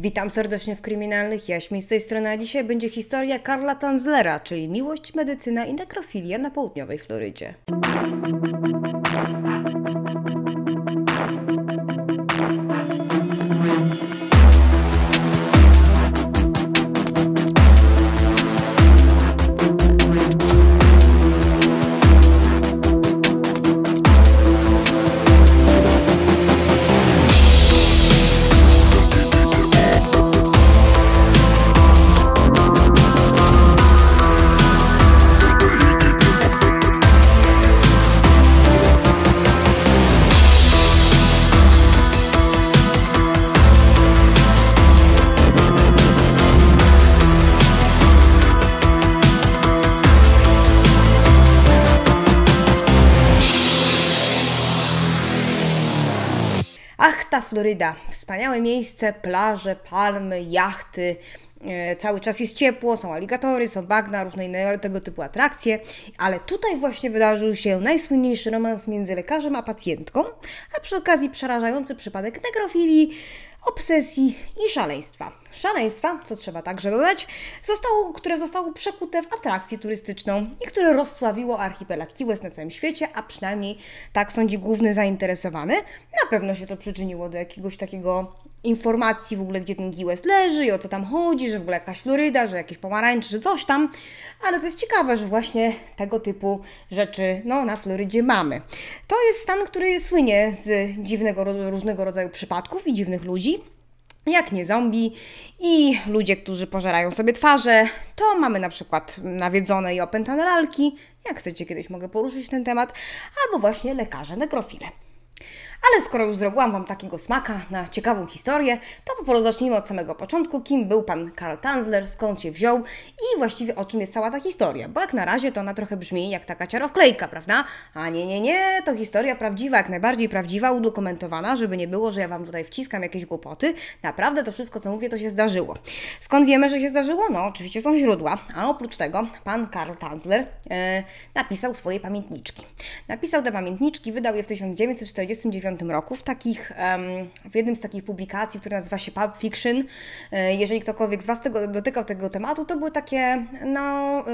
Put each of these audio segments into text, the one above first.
Witam serdecznie w Kryminalnych Jaśmi z tej strony, a dzisiaj będzie historia Karla Tanzlera, czyli miłość, medycyna i nekrofilia na południowej Florydzie. Floryda. Wspaniałe miejsce, plaże, palmy, jachty. E, Cały czas jest ciepło, są aligatory, są bagna, różne inne tego typu atrakcje, ale tutaj właśnie wydarzył się najsłynniejszy romans między lekarzem a pacjentką, a przy okazji przerażający przypadek nekrofilii, obsesji i szaleństwa. Szaleństwa, co trzeba także dodać, zostało, które zostało przekute w atrakcję turystyczną i które rozsławiło archipelag Key West na całym świecie, a przynajmniej tak sądzi główny zainteresowany. Na pewno się to przyczyniło do jakiegoś takiego informacji w ogóle, gdzie ten Key leży i o co tam chodzi, że w ogóle jakaś Floryda, że jakieś pomarańcze, że coś tam. Ale to jest ciekawe, że właśnie tego typu rzeczy no, na Florydzie mamy. To jest stan, który słynie z dziwnego, różnego rodzaju przypadków i dziwnych ludzi jak nie zombie i ludzie, którzy pożerają sobie twarze, to mamy na przykład nawiedzone i opętane lalki, jak chcecie kiedyś mogę poruszyć ten temat, albo właśnie lekarze nekrofile. Ale skoro już zrobiłam Wam takiego smaka na ciekawą historię, to po prostu zacznijmy od samego początku, kim był pan Karl Tanzler, skąd się wziął i właściwie o czym jest cała ta historia. Bo jak na razie to ona trochę brzmi jak taka ciarowklejka, prawda? A nie, nie, nie, to historia prawdziwa, jak najbardziej prawdziwa, udokumentowana, żeby nie było, że ja Wam tutaj wciskam jakieś głupoty. Naprawdę to wszystko, co mówię, to się zdarzyło. Skąd wiemy, że się zdarzyło? No, oczywiście są źródła, a oprócz tego pan Karl Tanzler e, napisał swoje pamiętniczki. Napisał te pamiętniczki, wydał je w 1949 roku w takich, w jednym z takich publikacji, która nazywa się Pulp Fiction. E, jeżeli ktokolwiek z Was tego, dotykał tego tematu, to były takie, no...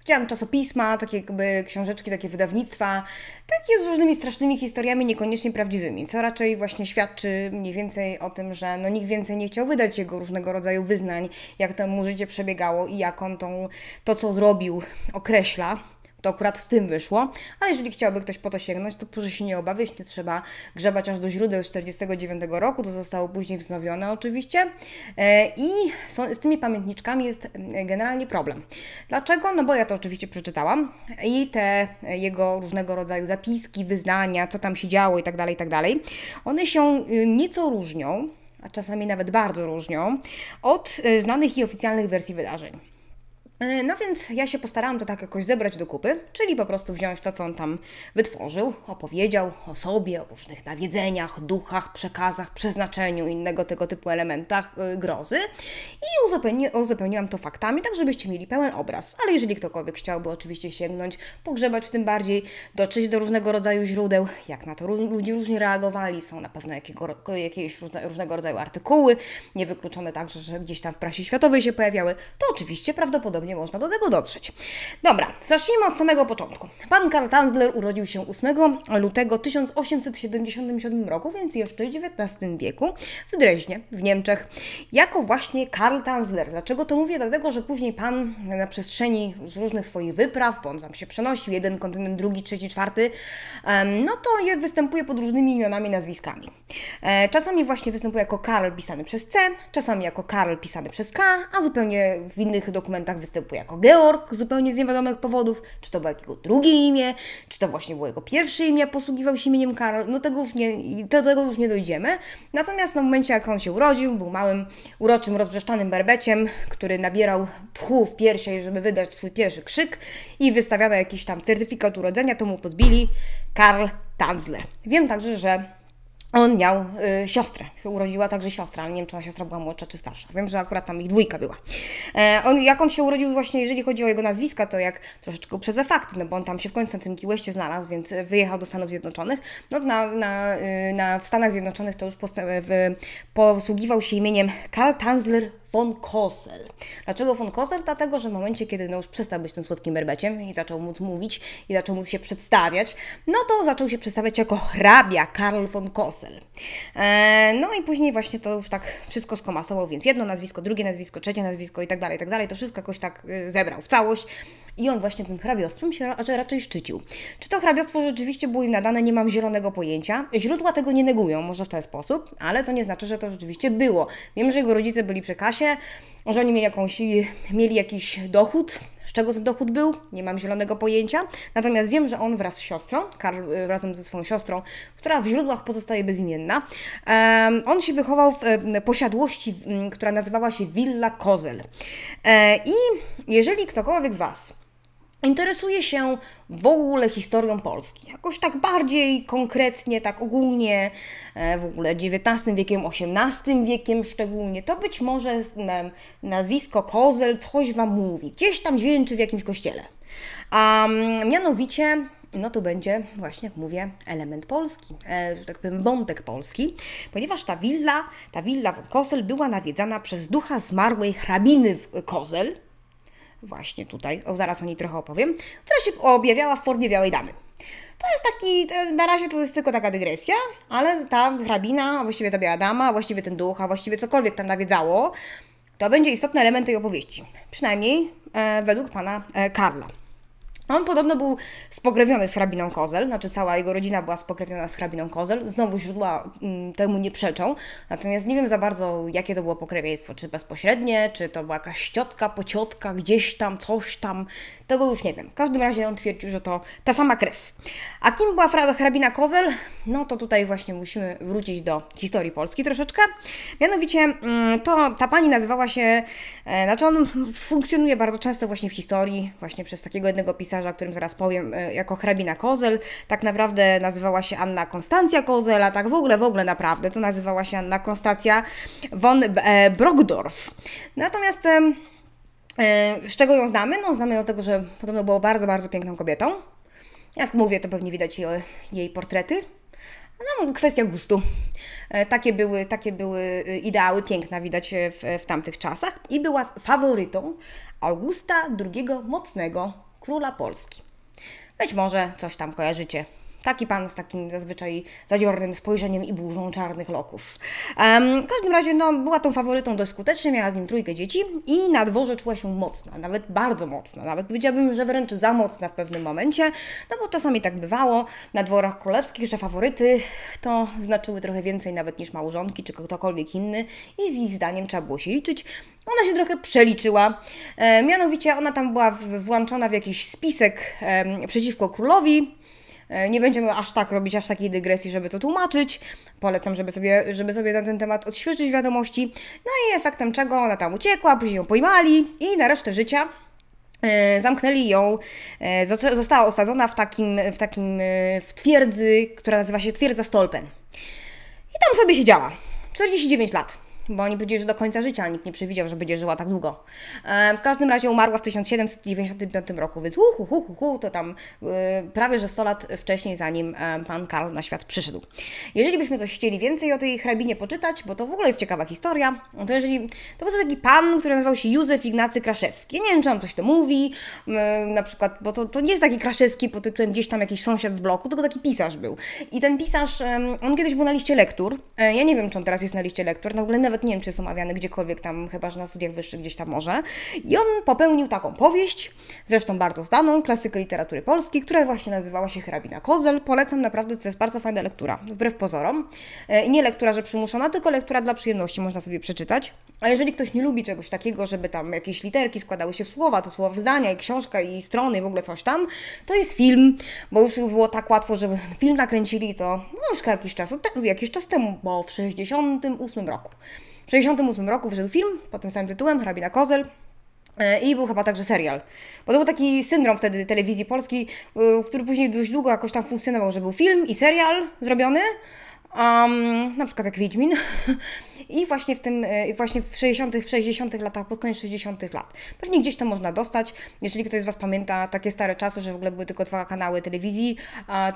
Widziałam czasopisma, takie jakby książeczki, takie wydawnictwa, takie z różnymi strasznymi historiami, niekoniecznie prawdziwymi, co raczej właśnie świadczy mniej więcej o tym, że no nikt więcej nie chciał wydać jego różnego rodzaju wyznań, jak mu życie przebiegało i jak on tą, to, co zrobił, określa. To akurat w tym wyszło, ale jeżeli chciałby ktoś po to sięgnąć, to proszę się nie obawiać, nie trzeba grzebać aż do źródeł z 1949 roku, to zostało później wznowione oczywiście. E, I z tymi pamiętniczkami jest generalnie problem. Dlaczego? No bo ja to oczywiście przeczytałam i te jego różnego rodzaju zapiski, wyznania, co tam się działo i tak dalej, i tak dalej, one się y, nieco różnią, a czasami nawet bardzo różnią od y, znanych i oficjalnych wersji wydarzeń. E, No więc ja się postarałam to tak jakoś zebrać do kupy, czyli po prostu wziąć to, co on tam wytworzył, opowiedział o sobie, o różnych nawiedzeniach, duchach, przekazach, przeznaczeniu, innego tego typu elementach y, grozy i uzupełni, uzupełniłam to faktami, tak żebyście mieli pełen obraz. Ale jeżeli ktokolwiek chciałby oczywiście sięgnąć, pogrzebać w tym bardziej, dotrzeć do różnego rodzaju źródeł, jak na to ludzie różnie reagowali, są na pewno jakiego, jakieś różne, różnego rodzaju artykuły, niewykluczone także, że gdzieś tam w prasie światowej się pojawiały, to oczywiście prawdopodobnie można do tego dotrzeć. Dobra, zacznijmy od samego początku. Pan Karl Tanzler urodził się 8 lutego 1877 roku, więc jeszcze w XIX wieku, w Dreźnie, w Niemczech, jako właśnie Karl Tanzler. Dlaczego to mówię? Dlatego, że później pan na przestrzeni z różnych swoich wypraw, bo on tam się przenosił, jeden kontynent, drugi, trzeci, czwarty, no to je występuje pod różnymi imionami, nazwiskami. E, Czasami właśnie występuje jako Karl pisany przez C, czasami jako Karl pisany przez K, a zupełnie w innych dokumentach występuje jako Georg, zupełnie z niewiadomych powodów, czy to było jego drugie imię, czy to właśnie było jego pierwsze imię, posługiwał się imieniem Karl, no tego już nie, do tego już nie dojdziemy. Natomiast no, w momencie, jak on się urodził, był małym, uroczym, rozwrzeszczanym berbeciem, który nabierał tchu w piersiach, żeby wydać swój pierwszy krzyk i wystawiano jakiś tam certyfikat urodzenia, to mu podbili Karl Tanzler. Wiem także, że on miał y, siostrę, urodziła także siostra, ale nie wiem, czy ona siostra była młodsza czy starsza. Wiem, że akurat tam ich dwójka była. E, on, jak on się urodził właśnie, jeżeli chodzi o jego nazwiska, to jak troszeczkę przez fakty, no bo on tam się w końcu na tym Westie znalazł, więc wyjechał do Stanów Zjednoczonych. No na, na, y, na, w Stanach Zjednoczonych to już posługiwał się imieniem Karl Tanzler von Kossel. Dlaczego von Kossel? Dlatego, że w momencie, kiedy no już przestał być tym słodkim berbeciem i zaczął móc mówić i zaczął móc się przedstawiać, no to zaczął się przedstawiać jako hrabia Karl von Kossel. Eee, no i później właśnie to już tak wszystko skomasował, więc jedno nazwisko, drugie nazwisko, trzecie nazwisko i tak dalej, i tak dalej. To wszystko jakoś tak y, zebrał w całość i on właśnie tym hrabiostwem się raczej szczycił. Czy to hrabiostwo rzeczywiście było im nadane, nie mam zielonego pojęcia. Źródła tego nie negują, może w ten sposób, ale to nie znaczy, że to rzeczywiście było. Wiem, że jego rodzice byli przy kasie, że oni mieli, jakąś, mieli jakiś dochód, z czego ten dochód był, nie mam zielonego pojęcia. Natomiast wiem, że on wraz z siostrą, Karl y, razem ze swoją siostrą, która w źródłach pozostaje bezimienna, on się wychował w posiadłości, która nazywała się Villa Kozel. E, I jeżeli ktokolwiek z Was interesuje się w ogóle historią Polski. Jakoś tak bardziej konkretnie, tak ogólnie, e, w ogóle XIX wiekiem, XVIII wiekiem szczególnie, to być może nazwisko Kozel coś Wam mówi. Gdzieś tam dźwięczy w jakimś kościele. A mianowicie no to będzie właśnie, jak mówię, element polski, e, że tak powiem, wątek polski, ponieważ ta willa, ta willa w Kozel była nawiedzana przez ducha zmarłej hrabiny w Kozel, właśnie tutaj, o, zaraz o niej trochę opowiem, która się objawiała w formie białej damy. To jest taki, na razie to jest tylko taka dygresja, ale ta hrabina, a właściwie ta biała dama, a właściwie ten duch, a właściwie cokolwiek tam nawiedzało, to będzie istotny element tej opowieści. Przynajmniej e, według pana e, Karla. On podobno był spokrewniony z hrabiną Kozel, znaczy cała jego rodzina była spokrewniona z hrabiną Kozel. Znowu źródła mm, temu nie przeczą, natomiast nie wiem za bardzo, jakie to było pokrewieństwo, czy bezpośrednie, czy to była jakaś ciotka, pociotka, gdzieś tam, coś tam, tego już nie wiem. W każdym razie on twierdził, że to ta sama krew. A kim była hrabina Kozel? No to tutaj właśnie musimy wrócić do historii Polski troszeczkę. Mianowicie mm, to ta pani nazywała się, e, znaczy on funkcjonuje bardzo często właśnie w historii, właśnie przez takiego jednego pisarza, pisarza, o którym zaraz powiem, e, jako hrabina Kozel. Tak naprawdę nazywała się Anna Konstancja Kozel, a tak w ogóle, w ogóle naprawdę to nazywała się Anna Konstancja von e, Brogdorf. Natomiast e, z czego ją znamy? No znamy do tego, że podobno była bardzo, bardzo piękną kobietą. Jak mówię, to pewnie widać jej, jej portrety. No, kwestia gustu. Takie były, takie były ideały piękna widać w, w tamtych czasach i była faworytą Augusta II Mocnego, króla Polski. Być może coś tam kojarzycie Taki pan z takim zazwyczaj zadziornym spojrzeniem i burzą czarnych loków. Um, w każdym razie no, była tą faworytą dość skutecznie, miała z nim trójkę dzieci i na dworze czuła się mocna, nawet bardzo mocna, nawet powiedziałabym, że wręcz za mocna w pewnym momencie, no bo czasami tak bywało na dworach królewskich, że faworyty to znaczyły trochę więcej nawet niż małżonki czy ktokolwiek inny i z ich zdaniem trzeba było się liczyć. Ona się trochę przeliczyła, e, mianowicie ona tam była włączona w jakiś spisek e, przeciwko królowi, nie będziemy aż tak robić, aż takiej dygresji, żeby to tłumaczyć. Polecam, żeby sobie, żeby sobie na ten temat odświeżyć wiadomości. No i efektem czego ona tam uciekła, później ją pojmali i na resztę życia e, zamknęli ją, e, została osadzona w takim, w takim w twierdzy, która nazywa się Twierdza Stolpen. I tam sobie siedziała. 49 lat bo oni powiedzieli, że do końca życia, nikt nie przewidział, że będzie żyła tak długo. E, w każdym razie umarła w 1795 roku, więc hu, hu, hu, hu, to tam e, prawie że 100 lat wcześniej, zanim e, pan Karl na świat przyszedł. Jeżeli byśmy coś chcieli więcej o tej hrabinie poczytać, bo to w ogóle jest ciekawa historia, to jeżeli, to był taki pan, który nazywał się Józef Ignacy Kraszewski. Nie wiem, czy on coś to mówi, na przykład, bo to, to nie jest taki Kraszewski pod tytułem gdzieś tam jakiś sąsiad z bloku, tylko taki pisarz był. I ten pisarz, on kiedyś był na liście lektur, ja nie wiem, czy on teraz jest na liście lektur, no w ogóle nawet nawet nie wiem, czy jest omawiany gdziekolwiek tam, chyba że na studiach wyższych gdzieś tam może. I on popełnił taką powieść, zresztą bardzo znaną, klasykę literatury polskiej, która właśnie nazywała się Hrabina Kozel. Polecam naprawdę, to jest bardzo fajna lektura, wbrew pozorom. E, nie lektura, że przymuszona, tylko lektura dla przyjemności, można sobie przeczytać. A jeżeli ktoś nie lubi czegoś takiego, żeby tam jakieś literki składały się w słowa, to słowa w zdania i książka i strony i w ogóle coś tam, to jest film, bo już było tak łatwo, żeby film nakręcili to no, już jakiś czas, jakiś czas temu, bo w 68 roku. W 1968 roku wyszedł film pod tym samym tytułem, Hrabina Kozel. E, I był chyba także serial. Bo to był taki syndrom wtedy telewizji polskiej, e, który później dość długo jakoś tam funkcjonował, że był film i serial zrobiony, um, na przykład jak Wiedźmin. I właśnie w tym, e, właśnie w 60., w 60. latach, pod koniec 60. lat. Pewnie gdzieś to można dostać. Jeżeli ktoś z Was pamięta takie stare czasy, że w ogóle były tylko dwa kanały telewizji,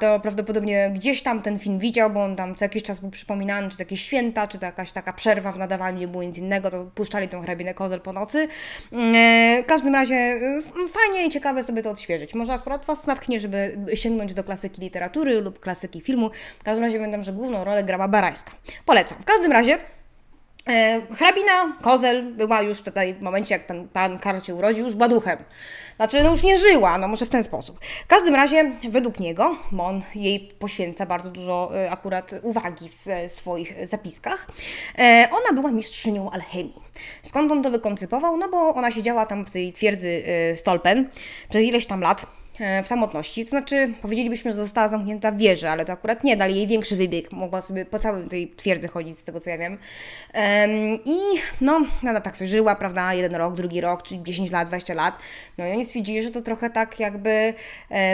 to prawdopodobnie gdzieś tam ten film widział, bo on tam co jakiś czas był przypominany, czy to jakieś święta, czy to jakaś taka przerwa w nadawaniu, nie było nic innego, to puszczali tą hrabinę kozel po nocy. Mm, e, w każdym razie fajnie i ciekawe sobie to odświeżyć. Może akurat Was natchnie, żeby sięgnąć do klasyki literatury lub klasyki filmu. W każdym razie będę, że główną rolę grała Barańska. Polecam. W każdym razie hrabina Kozel była już tutaj w momencie, jak ten pan Karl się urodził, już była duchem. Znaczy, no już nie żyła, no może w ten sposób. W każdym razie, według niego, bo on jej poświęca bardzo dużo e, akurat uwagi w e, swoich zapiskach, ona była mistrzynią alchemii. Skąd on to wykoncypował? No bo ona siedziała tam w tej twierdzy Stolpen przez ileś tam lat, E, w samotności. To znaczy, powiedzielibyśmy, że została zamknięta w wieży, ale to akurat nie, dali jej większy wybieg. Mogła sobie po całym tej twierdzy chodzić, z tego co ja wiem. I no, ona tak sobie żyła, prawda, jeden rok, drugi rok, czyli 10 lat, 20 lat. No i oni stwierdzili, że to trochę tak jakby,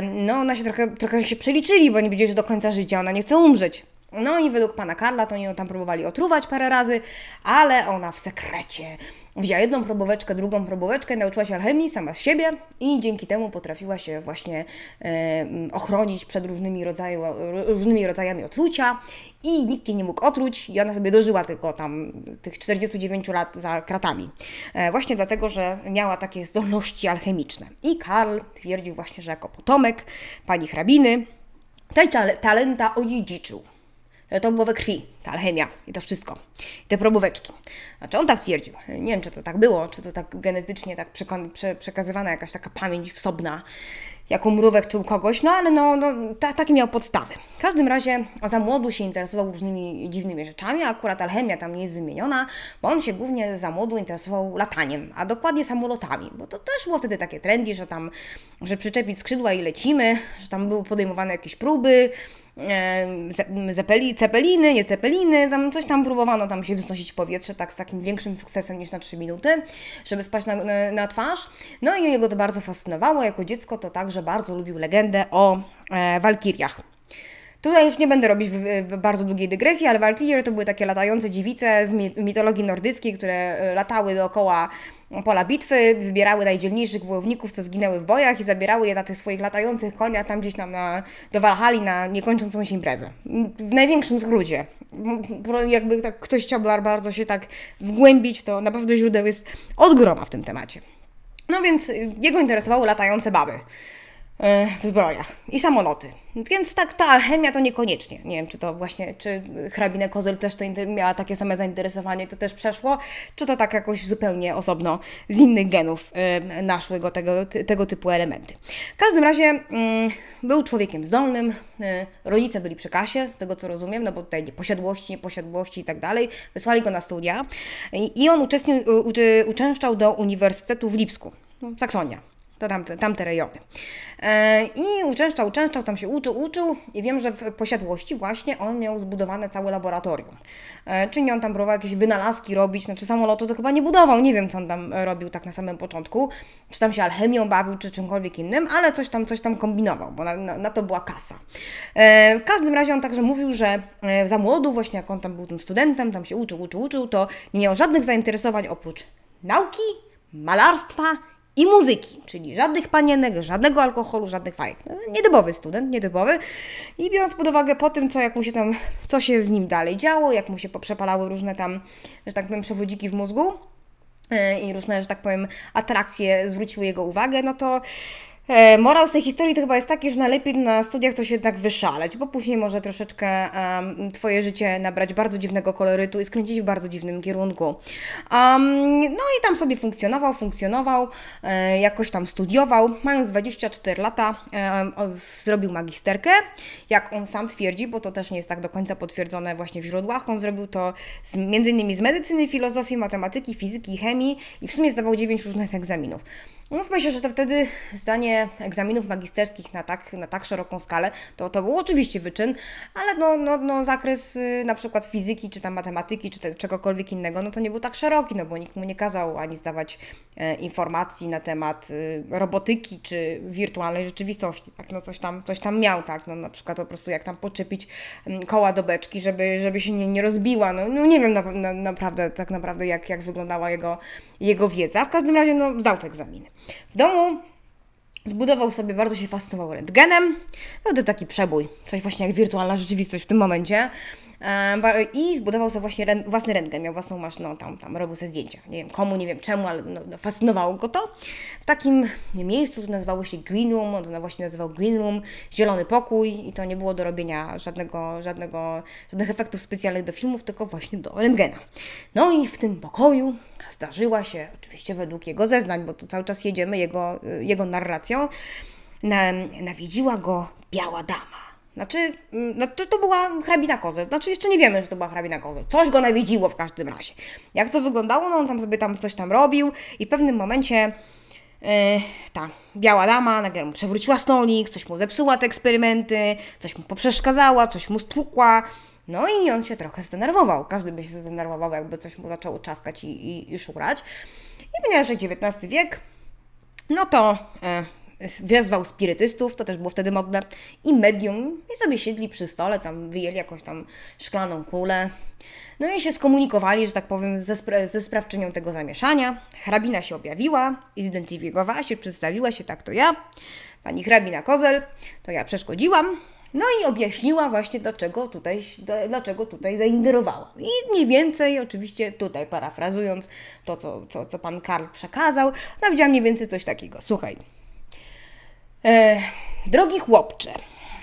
no ona się trochę, trochę się przeliczyli, bo nie wiedzieli, że do końca życia ona nie chce umrzeć. No i według pana Karla to oni ją tam próbowali otruwać parę razy, ale ona w sekrecie wzięła jedną proboweczkę, drugą proboweczkę, nauczyła się alchemii sama z siebie i dzięki temu potrafiła się właśnie e, ochronić przed różnymi, rodzaju, różnymi rodzajami otrucia i nikt jej nie mógł otruć i ona sobie dożyła tylko tam tych 49 lat za kratami. E, właśnie dlatego, że miała takie zdolności alchemiczne. I Karl twierdził właśnie, że jako potomek pani hrabiny tej talenta odziedziczył. E, to było we krwi, ta alchemia i to wszystko. I te probóweczki. Znaczy on tak twierdził. Nie wiem, czy to tak było, czy to tak genetycznie tak prze przekazywana jakaś taka pamięć wsobna, jak u mrówek czy u kogoś, no ale no, no ta, takie miał podstawy. W każdym razie za młodu się interesował różnymi dziwnymi rzeczami, a akurat alchemia tam nie jest wymieniona, bo on się głównie za młodu interesował lataniem, a dokładnie samolotami, bo to też było wtedy takie trendy, że tam, że przyczepić skrzydła i lecimy, że tam były podejmowane jakieś próby, zepeli, cepeliny, nie cepeliny, tam coś tam próbowano tam się wznosić w powietrze tak z takim większym sukcesem niż na 3 minuty, żeby spać na, na twarz. No i jego to bardzo fascynowało. Jako dziecko to także bardzo lubił legendę o e, walkiriach. Tutaj już nie będę robić bardzo długiej dygresji, ale Valkyrie to były takie latające dziewice w mitologii nordyckiej, które e, latały dookoła pola bitwy, wybierały najdzielniejszych wojowników, co zginęły w bojach i zabierały je na tych swoich latających koniach tam gdzieś tam na, do Walhali na niekończącą się imprezę. W największym skrócie. Jakby tak ktoś chciałby bardzo się tak wgłębić, to naprawdę źródeł jest od groma w tym temacie. No więc jego interesowały latające baby. E, w zbrojach i samoloty. Więc tak, ta alchemia to niekoniecznie. Nie wiem, czy to właśnie, czy hrabinę Kozel też to miała takie same zainteresowanie, to też przeszło, czy to tak jakoś zupełnie osobno z innych genów y, naszły go tego, tego typu elementy. W każdym razie y, był człowiekiem zdolnym, y, rodzice byli przy kasie, z tego co rozumiem, no bo tutaj nie posiadłości, nieposiadłości i tak dalej, wysłali go na studia i, i on uczęszczał do Uniwersytetu w Lipsku, Saksonia to tamte, tamte rejony. E, I uczęszczał, uczęszczał, tam się uczył, uczył i wiem, że w posiadłości właśnie on miał zbudowane całe laboratorium. E, czyli on tam próbował jakieś wynalazki robić, znaczy samolotu to chyba nie budował, nie wiem co on tam robił tak na samym początku, czy tam się alchemią bawił, czy czymkolwiek innym, ale coś tam, coś tam kombinował, bo na, na, na to była kasa. E, w każdym razie on także mówił, że za młodu, właśnie jak on tam był tym studentem, tam się uczył, uczył, uczył, to nie miał żadnych zainteresowań oprócz nauki, malarstwa i muzyki, czyli żadnych panienek, żadnego alkoholu, żadnych fajek. No, nietypowy student, nietypowy. I biorąc pod uwagę po tym, co jak mu się tam, co się z nim dalej działo, jak mu się poprzepalały różne tam, że tak powiem, przewodziki w mózgu, e, i różne, że tak powiem, atrakcje zwróciły jego uwagę, no to E, morał z tej historii to chyba jest taki, że najlepiej na studiach to się jednak wyszaleć, bo później może troszeczkę Twoje życie nabrać bardzo dziwnego kolorytu i skręcić w bardzo dziwnym kierunku. Um, no i tam sobie funkcjonował, funkcjonował, e, jakoś tam studiował. Mając 24 lata e, zrobił magisterkę, jak on sam twierdzi, bo to też nie jest tak do końca potwierdzone właśnie w źródłach. On zrobił to z, między innymi z medycyny, filozofii, matematyki, fizyki, chemii i w sumie zdawał 9 różnych egzaminów. Mówmy się, że to wtedy zdanie egzaminów magisterskich na tak, na tak szeroką skalę, to, to był oczywiście wyczyn, ale no, no, no zakres y, na przykład fizyki, czy tam matematyki, czy te, czegokolwiek innego, no to nie był tak szeroki, no bo nikt mu nie kazał ani zdawać e, informacji na temat y, robotyki, czy wirtualnej rzeczywistości, tak, no coś tam, coś tam miał, tak, no na przykład po prostu jak tam podczepić mm, koła do beczki, żeby, żeby się nie, nie rozbiła, no, no nie wiem na, na, naprawdę, tak naprawdę jak, jak wyglądała jego, jego wiedza, w każdym razie no zdał te egzaminy. W domu zbudował sobie, bardzo się fascynował rentgenem. No to taki przebój, coś właśnie jak wirtualna rzeczywistość w tym momencie. I zbudował sobie właśnie własny rentgen, miał własną maszynę, tam, tam robił sobie zdjęcia. Nie wiem komu, nie wiem czemu, ale no, no, fascynowało go to. W takim miejscu, to nazywało się Green Room, on właśnie nazywał Green Room, zielony pokój i to nie było do robienia żadnego, żadnego, żadnych efektów specjalnych do filmów, tylko właśnie do rentgena. No i w tym pokoju zdarzyła się, oczywiście według jego zeznań, bo tu cały czas jedziemy jego, jego narracją, na, nawiedziła go biała dama znaczy, mm, no to, była hrabina Kozel. Znaczy, jeszcze nie wiemy, że to była hrabina Kozel. Coś go nawiedziło w każdym razie. Jak to wyglądało? No on tam sobie tam coś tam robił i w pewnym momencie yy, ta biała dama nagle mu przewróciła stolik, coś mu zepsuła te eksperymenty, coś mu poprzeszkadzała, coś mu stłukła. No i on się trochę zdenerwował. Każdy by się zdenerwował, jakby coś mu zaczęło czaskać i, i, i szurać. I ponieważ XIX wiek, no to... Wezwał spirytystów, to też było wtedy modne, i medium, i sobie siedli przy stole, tam wyjęli jakąś tam szklaną kulę. No i się skomunikowali, że tak powiem, ze, spra ze sprawczynią tego zamieszania. Hrabina się objawiła, zidentyfikowała się, przedstawiła się, tak to ja, pani hrabina Kozel, to ja przeszkodziłam. No i objaśniła właśnie, dlaczego tutaj, dlaczego tutaj zaingerowała. I mniej więcej, oczywiście tutaj parafrazując to, co, co, co pan Karl przekazał, powiedziałam mniej więcej coś takiego. Słuchaj, E, drogi chłopcze,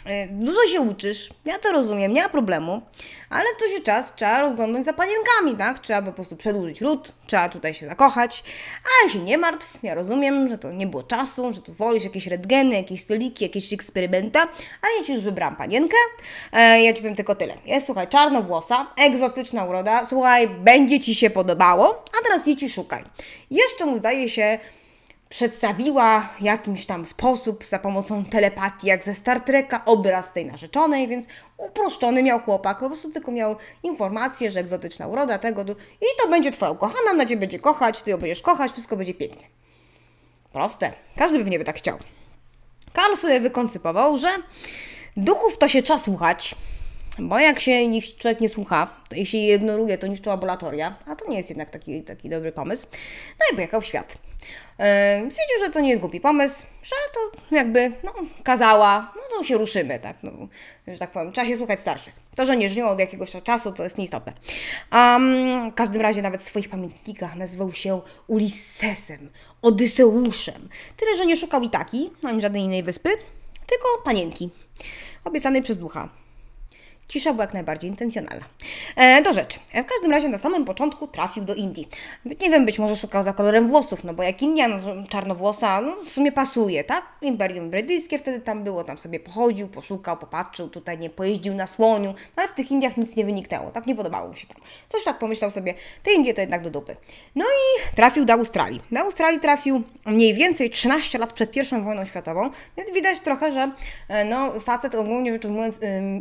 e, dużo się uczysz, ja to rozumiem, nie ma problemu, ale to się czas trzeba rozglądać za panienkami, tak? Trzeba po prostu przedłużyć ród, trzeba tutaj się zakochać, ale się nie martw, ja rozumiem, że to nie było czasu, że tu wolisz jakieś redgeny, jakieś styliki, jakieś eksperymenta, ale ja Ci już wybrałam panienkę, e, ja Ci powiem tylko tyle. Jest, słuchaj, czarnowłosa, egzotyczna uroda, słuchaj, będzie Ci się podobało, a teraz jej Ci szukaj. Jeszcze mu zdaje się przedstawiła jakimś tam sposób za pomocą telepatii, jak ze Star Treka, obraz tej narzeczonej, więc uproszczony miał chłopak, po prostu tylko miał informację, że egzotyczna uroda tego i to będzie Twoja ukochana, na Ciebie będzie kochać, Ty ją będziesz kochać, wszystko będzie pięknie. Proste. Każdy pewnie by tak chciał. Karl sobie wykoncypował, że duchów to się trzeba słuchać, bo jak się ich człowiek nie słucha, to jeśli je ignoruje, to niszczy laboratoria, a to nie jest jednak taki, taki dobry pomysł. No i pojechał w świat. Yy, stwierdził, że to nie jest głupi pomysł, że to jakby no, kazała, no to się ruszymy, tak, no, że tak powiem, trzeba się słuchać starszych. To, że nie żyją od jakiegoś czasu, to jest nieistotne. Um, w każdym razie nawet w swoich pamiętnikach nazywał się Ulyssesem, Odyseuszem. Tyle, że nie szukał Itaki, ani żadnej innej wyspy, tylko panienki, obiecanej przez ducha. Cisza była jak najbardziej intencjonalna. E, do rzeczy. E, w każdym razie na samym początku trafił do Indii. Nie wiem, być może szukał za kolorem włosów, no bo jak India, no, czarnowłosa, no, w sumie pasuje, tak? Imperium Brytyjskie wtedy tam było, tam sobie pochodził, poszukał, popatrzył, tutaj nie pojeździł na słoniu, no, ale w tych Indiach nic nie wyniknęło, tak? Nie podobało mu się tam. Coś tak pomyślał sobie, te Indie to jednak do dupy. No i trafił do Australii. Do Australii trafił mniej więcej 13 lat przed I wojną światową, więc widać trochę, że e, no, facet ogólnie rzecz ujmując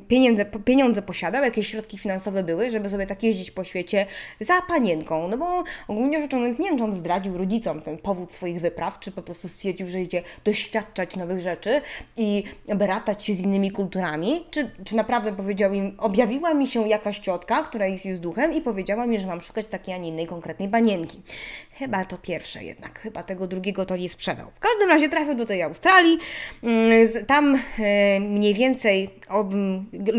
pieniądze, pieniądze pieniądze posiadał, jakieś środki finansowe były, żeby sobie tak jeździć po świecie za panienką. No bo ogólnie rzecz ujmując, nie wiem, czy on zdradził rodzicom ten powód swoich wypraw, czy po prostu stwierdził, że idzie doświadczać nowych rzeczy i bratać się z innymi kulturami, czy, czy naprawdę powiedział im, objawiła mi się jakaś ciotka, która jest z duchem i powiedziała mi, że mam szukać takiej, a nie innej konkretnej panienki. Chyba to pierwsze jednak, chyba tego drugiego to nie sprzedał. W każdym razie trafił do tej Australii, mm, tam e, mniej więcej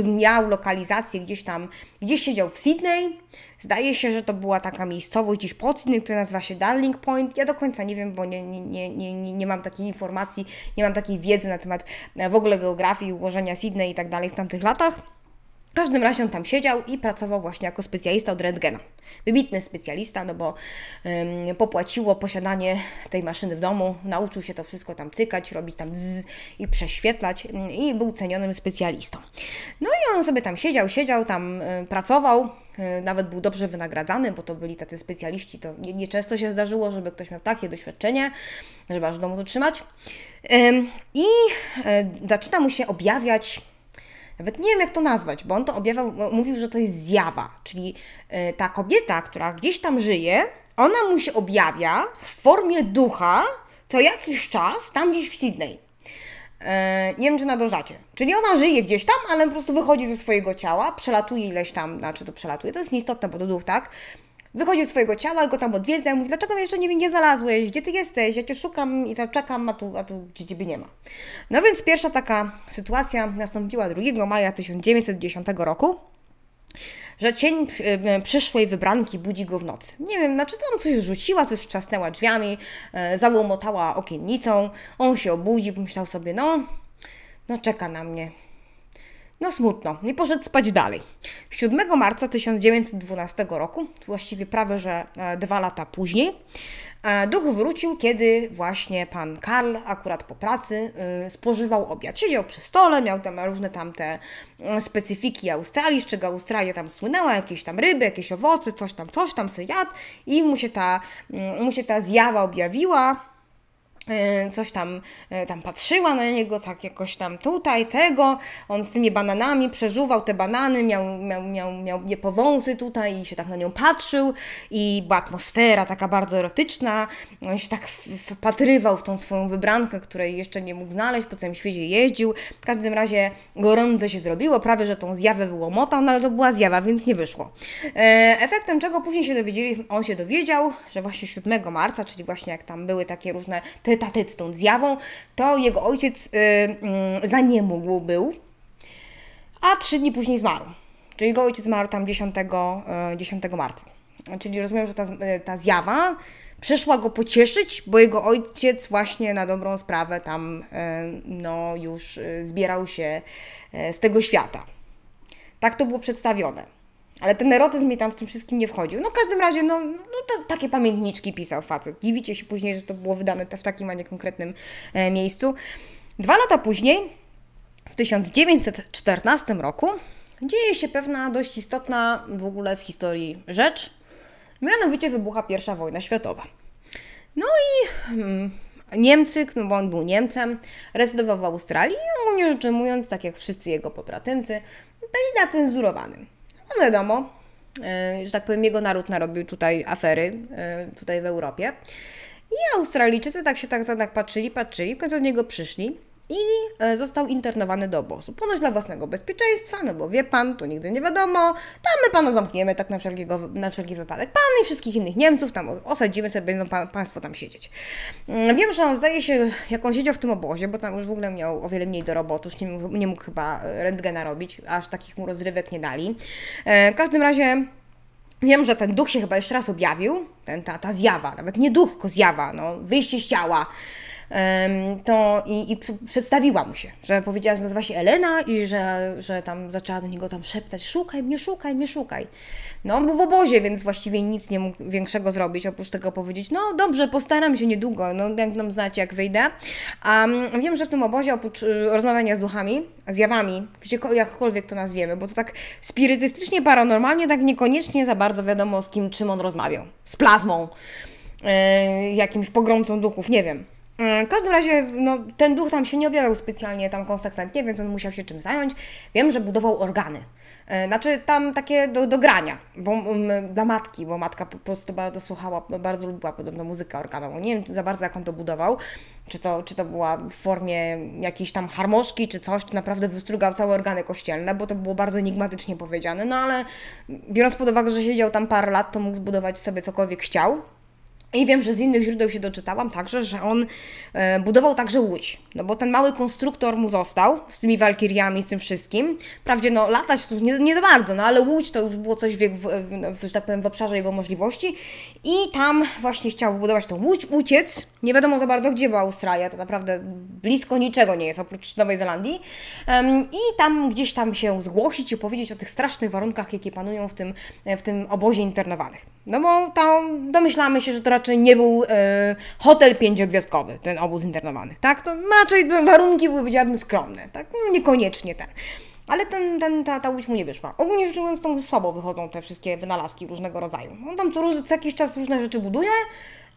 miał lokalizację gdzieś tam, gdzieś siedział w Sydney. Zdaje się, że to była taka miejscowość gdzieś pod Sydney, która nazywa się Darling Point. Ja do końca nie wiem, bo nie, nie, nie, nie, nie mam takiej informacji, nie mam takiej wiedzy na temat w ogóle geografii, ułożenia Sydney i tak dalej w tamtych latach. W każdym razie on tam siedział i pracował właśnie jako specjalista od rentgena. Wybitny specjalista, no bo ym, popłaciło posiadanie tej maszyny w domu, nauczył się to wszystko tam cykać, robić tam zzz i prześwietlać i był cenionym specjalistą. No i on sobie tam siedział, siedział, tam pracował, y, nawet był dobrze wynagradzany, bo to byli tacy specjaliści, to nie, nie się zdarzyło, żeby ktoś miał takie doświadczenie, żeby aż w domu to trzymać. Ym, I y, zaczyna mu się objawiać nawet nie wiem jak to nazwać, bo on to objawiał, mówił, że to jest zjawa, czyli y, ta kobieta, która gdzieś tam żyje, ona mu się objawia w formie ducha co jakiś czas tam gdzieś w Sydney. E, nie wiem, czy nadążacie. Czyli ona żyje gdzieś tam, ale po prostu wychodzi ze swojego ciała, przelatuje ileś tam, znaczy to przelatuje, to jest nieistotne, bo to duch, tak? Wychodzi z swojego ciała, go tam odwiedza i mówi, dlaczego mnie jeszcze nie, nie znalazłeś, gdzie ty jesteś, ja cię szukam i tak czekam, a tu, a tu ciebie nie ma. No więc pierwsza taka sytuacja nastąpiła 2 maja 1910 roku że cień przyszłej wybranki budzi go w nocy. Nie wiem, znaczy tam coś rzuciła, coś trzasnęła drzwiami, e, załomotała okiennicą, on się obudzi, pomyślał sobie, no, no czeka na mnie, no smutno, nie poszedł spać dalej. 7 marca 1912 roku, właściwie prawie że e, dwa lata później, e, duch wrócił, kiedy właśnie pan Karl, akurat po pracy, e, spożywał obiad. Siedział przy stole, miał tam różne tam te specyfiki Australii, z czego Australia tam słynęła, jakieś tam ryby, jakieś owoce, coś tam, coś tam sobie jadł i mu się ta, mu się ta zjawa objawiła coś tam, e, tam patrzyła na niego, tak jakoś tam tutaj, tego, on z tymi bananami przeżuwał te banany, miał, miał, miał, miał nie powąsy tutaj i się tak na nią patrzył. I była atmosfera taka bardzo erotyczna, on się tak wpatrywał w tą swoją wybrankę, której jeszcze nie mógł znaleźć, po całym świecie jeździł, w każdym razie gorąco się zrobiło, prawie, że tą zjawę wyłomotał, no ale to była zjawa, więc nie wyszło. E, efektem czego później się dowiedzieli, on się dowiedział, że właśnie 7 marca, czyli właśnie jak tam były takie różne te z tą zjawą, to jego ojciec y, y, za nie mógł był, a trzy dni później zmarł. Czyli jego ojciec zmarł tam 10, y, 10 marca. Czyli rozumiem, że ta, y, ta zjawa przyszła go pocieszyć, bo jego ojciec właśnie na dobrą sprawę tam y, no, już y, zbierał się z tego świata. Tak to było przedstawione. Ale ten erotyzm mi tam w tym wszystkim nie wchodził. No w każdym razie, no, no to, takie pamiętniczki pisał facet. Dziwicie się później, że to było wydane w takim, a nie konkretnym e, miejscu. Dwa lata później, w 1914 roku, dzieje się pewna dość istotna w ogóle w historii rzecz. Mianowicie wybucha pierwsza wojna światowa. No i hmm, Niemcy, no bo on był Niemcem, rezydował w Australii i ogólnie rzecz ujmując, tak jak wszyscy jego popratymcy, byli nacenzurowanym. No wiadomo, e, że tak powiem, jego naród narobił tutaj afery, e, tutaj w Europie. I Australijczycy tak się tak, tak, tak patrzyli, patrzyli, w końcu od niego przyszli i e, został internowany do obozu. Ponoć dla własnego bezpieczeństwa, no bo wie pan, tu nigdy nie wiadomo, tam my pana zamkniemy tak na, wszelkiego, na wszelki wypadek. Pan i wszystkich innych Niemców tam osadzimy sobie, będą pa, państwo tam siedzieć. Mm, wiem, że on zdaje się, jak on siedział w tym obozie, bo tam już w ogóle miał o wiele mniej do roboty, już nie, nie mógł chyba rentgena robić, aż takich mu rozrywek nie dali. E, w każdym razie Wiem, że ten duch się chyba jeszcze raz objawił, ten, ta, ta zjawa, nawet nie duch, tylko zjawa, no, wyjście z ciała to i, i przedstawiła mu się, że powiedziała, że nazywa się Elena i że, że tam zaczęła do niego tam szeptać, szukaj mnie, szukaj mnie, szukaj. No, on był w obozie, więc właściwie nic nie mógł większego zrobić, oprócz tego powiedzieć, no dobrze, postaram się niedługo, no jak nam znacie, jak wyjdę. Um, wiem, że w tym obozie oprócz y, rozmawiania z duchami, zjawami, gdzie, jakkolwiek to nazwiemy, bo to tak spirytystycznie, paranormalnie, tak niekoniecznie za bardzo wiadomo z kim, czym on rozmawiał. Z plazmą, y, jakimś pogromcą duchów, nie wiem. E, w każdym razie no, ten duch tam się nie objawiał specjalnie tam konsekwentnie, więc on musiał się czym zająć. Wiem, że budował organy. E, znaczy tam takie do, do grania, bo, dla matki, bo matka po prostu bardzo słuchała, bardzo lubiła podobno muzykę organową. Nie wiem za bardzo jak on to budował, czy to, czy to była w formie jakiejś tam harmoszki, czy coś, czy naprawdę wystrugał całe organy kościelne, bo to było bardzo enigmatycznie powiedziane, no ale biorąc pod uwagę, że siedział tam parę lat, to mógł zbudować sobie cokolwiek chciał. I wiem, że z innych źródeł się doczytałam także, że on e, budował także łódź. No bo ten mały konstruktor mu został z tymi walkiriami, z tym wszystkim. Wprawdzie no latać to nie, nie bardzo, no ale łódź to już było coś w, w, w, że tak powiem, w obszarze jego możliwości. I tam właśnie chciał wybudować tą łódź, uciec. Nie wiadomo za bardzo, gdzie była Australia, to naprawdę blisko niczego nie jest, oprócz Nowej Zelandii. I tam gdzieś tam się zgłosić i powiedzieć o tych strasznych warunkach, jakie panują w tym, w tym obozie internowanych. No bo tam domyślamy się, że to raczej nie był e, hotel pięciogwiazdkowy, ten obóz internowany, tak? To raczej warunki były, powiedziałabym, skromne, tak? No, niekoniecznie ten. Ale ten, ten, ta, ta łódź mu nie wyszła. Ogólnie rzecz ujmując, tam słabo wychodzą te wszystkie wynalazki różnego rodzaju. On tam co, co jakiś czas różne rzeczy buduje,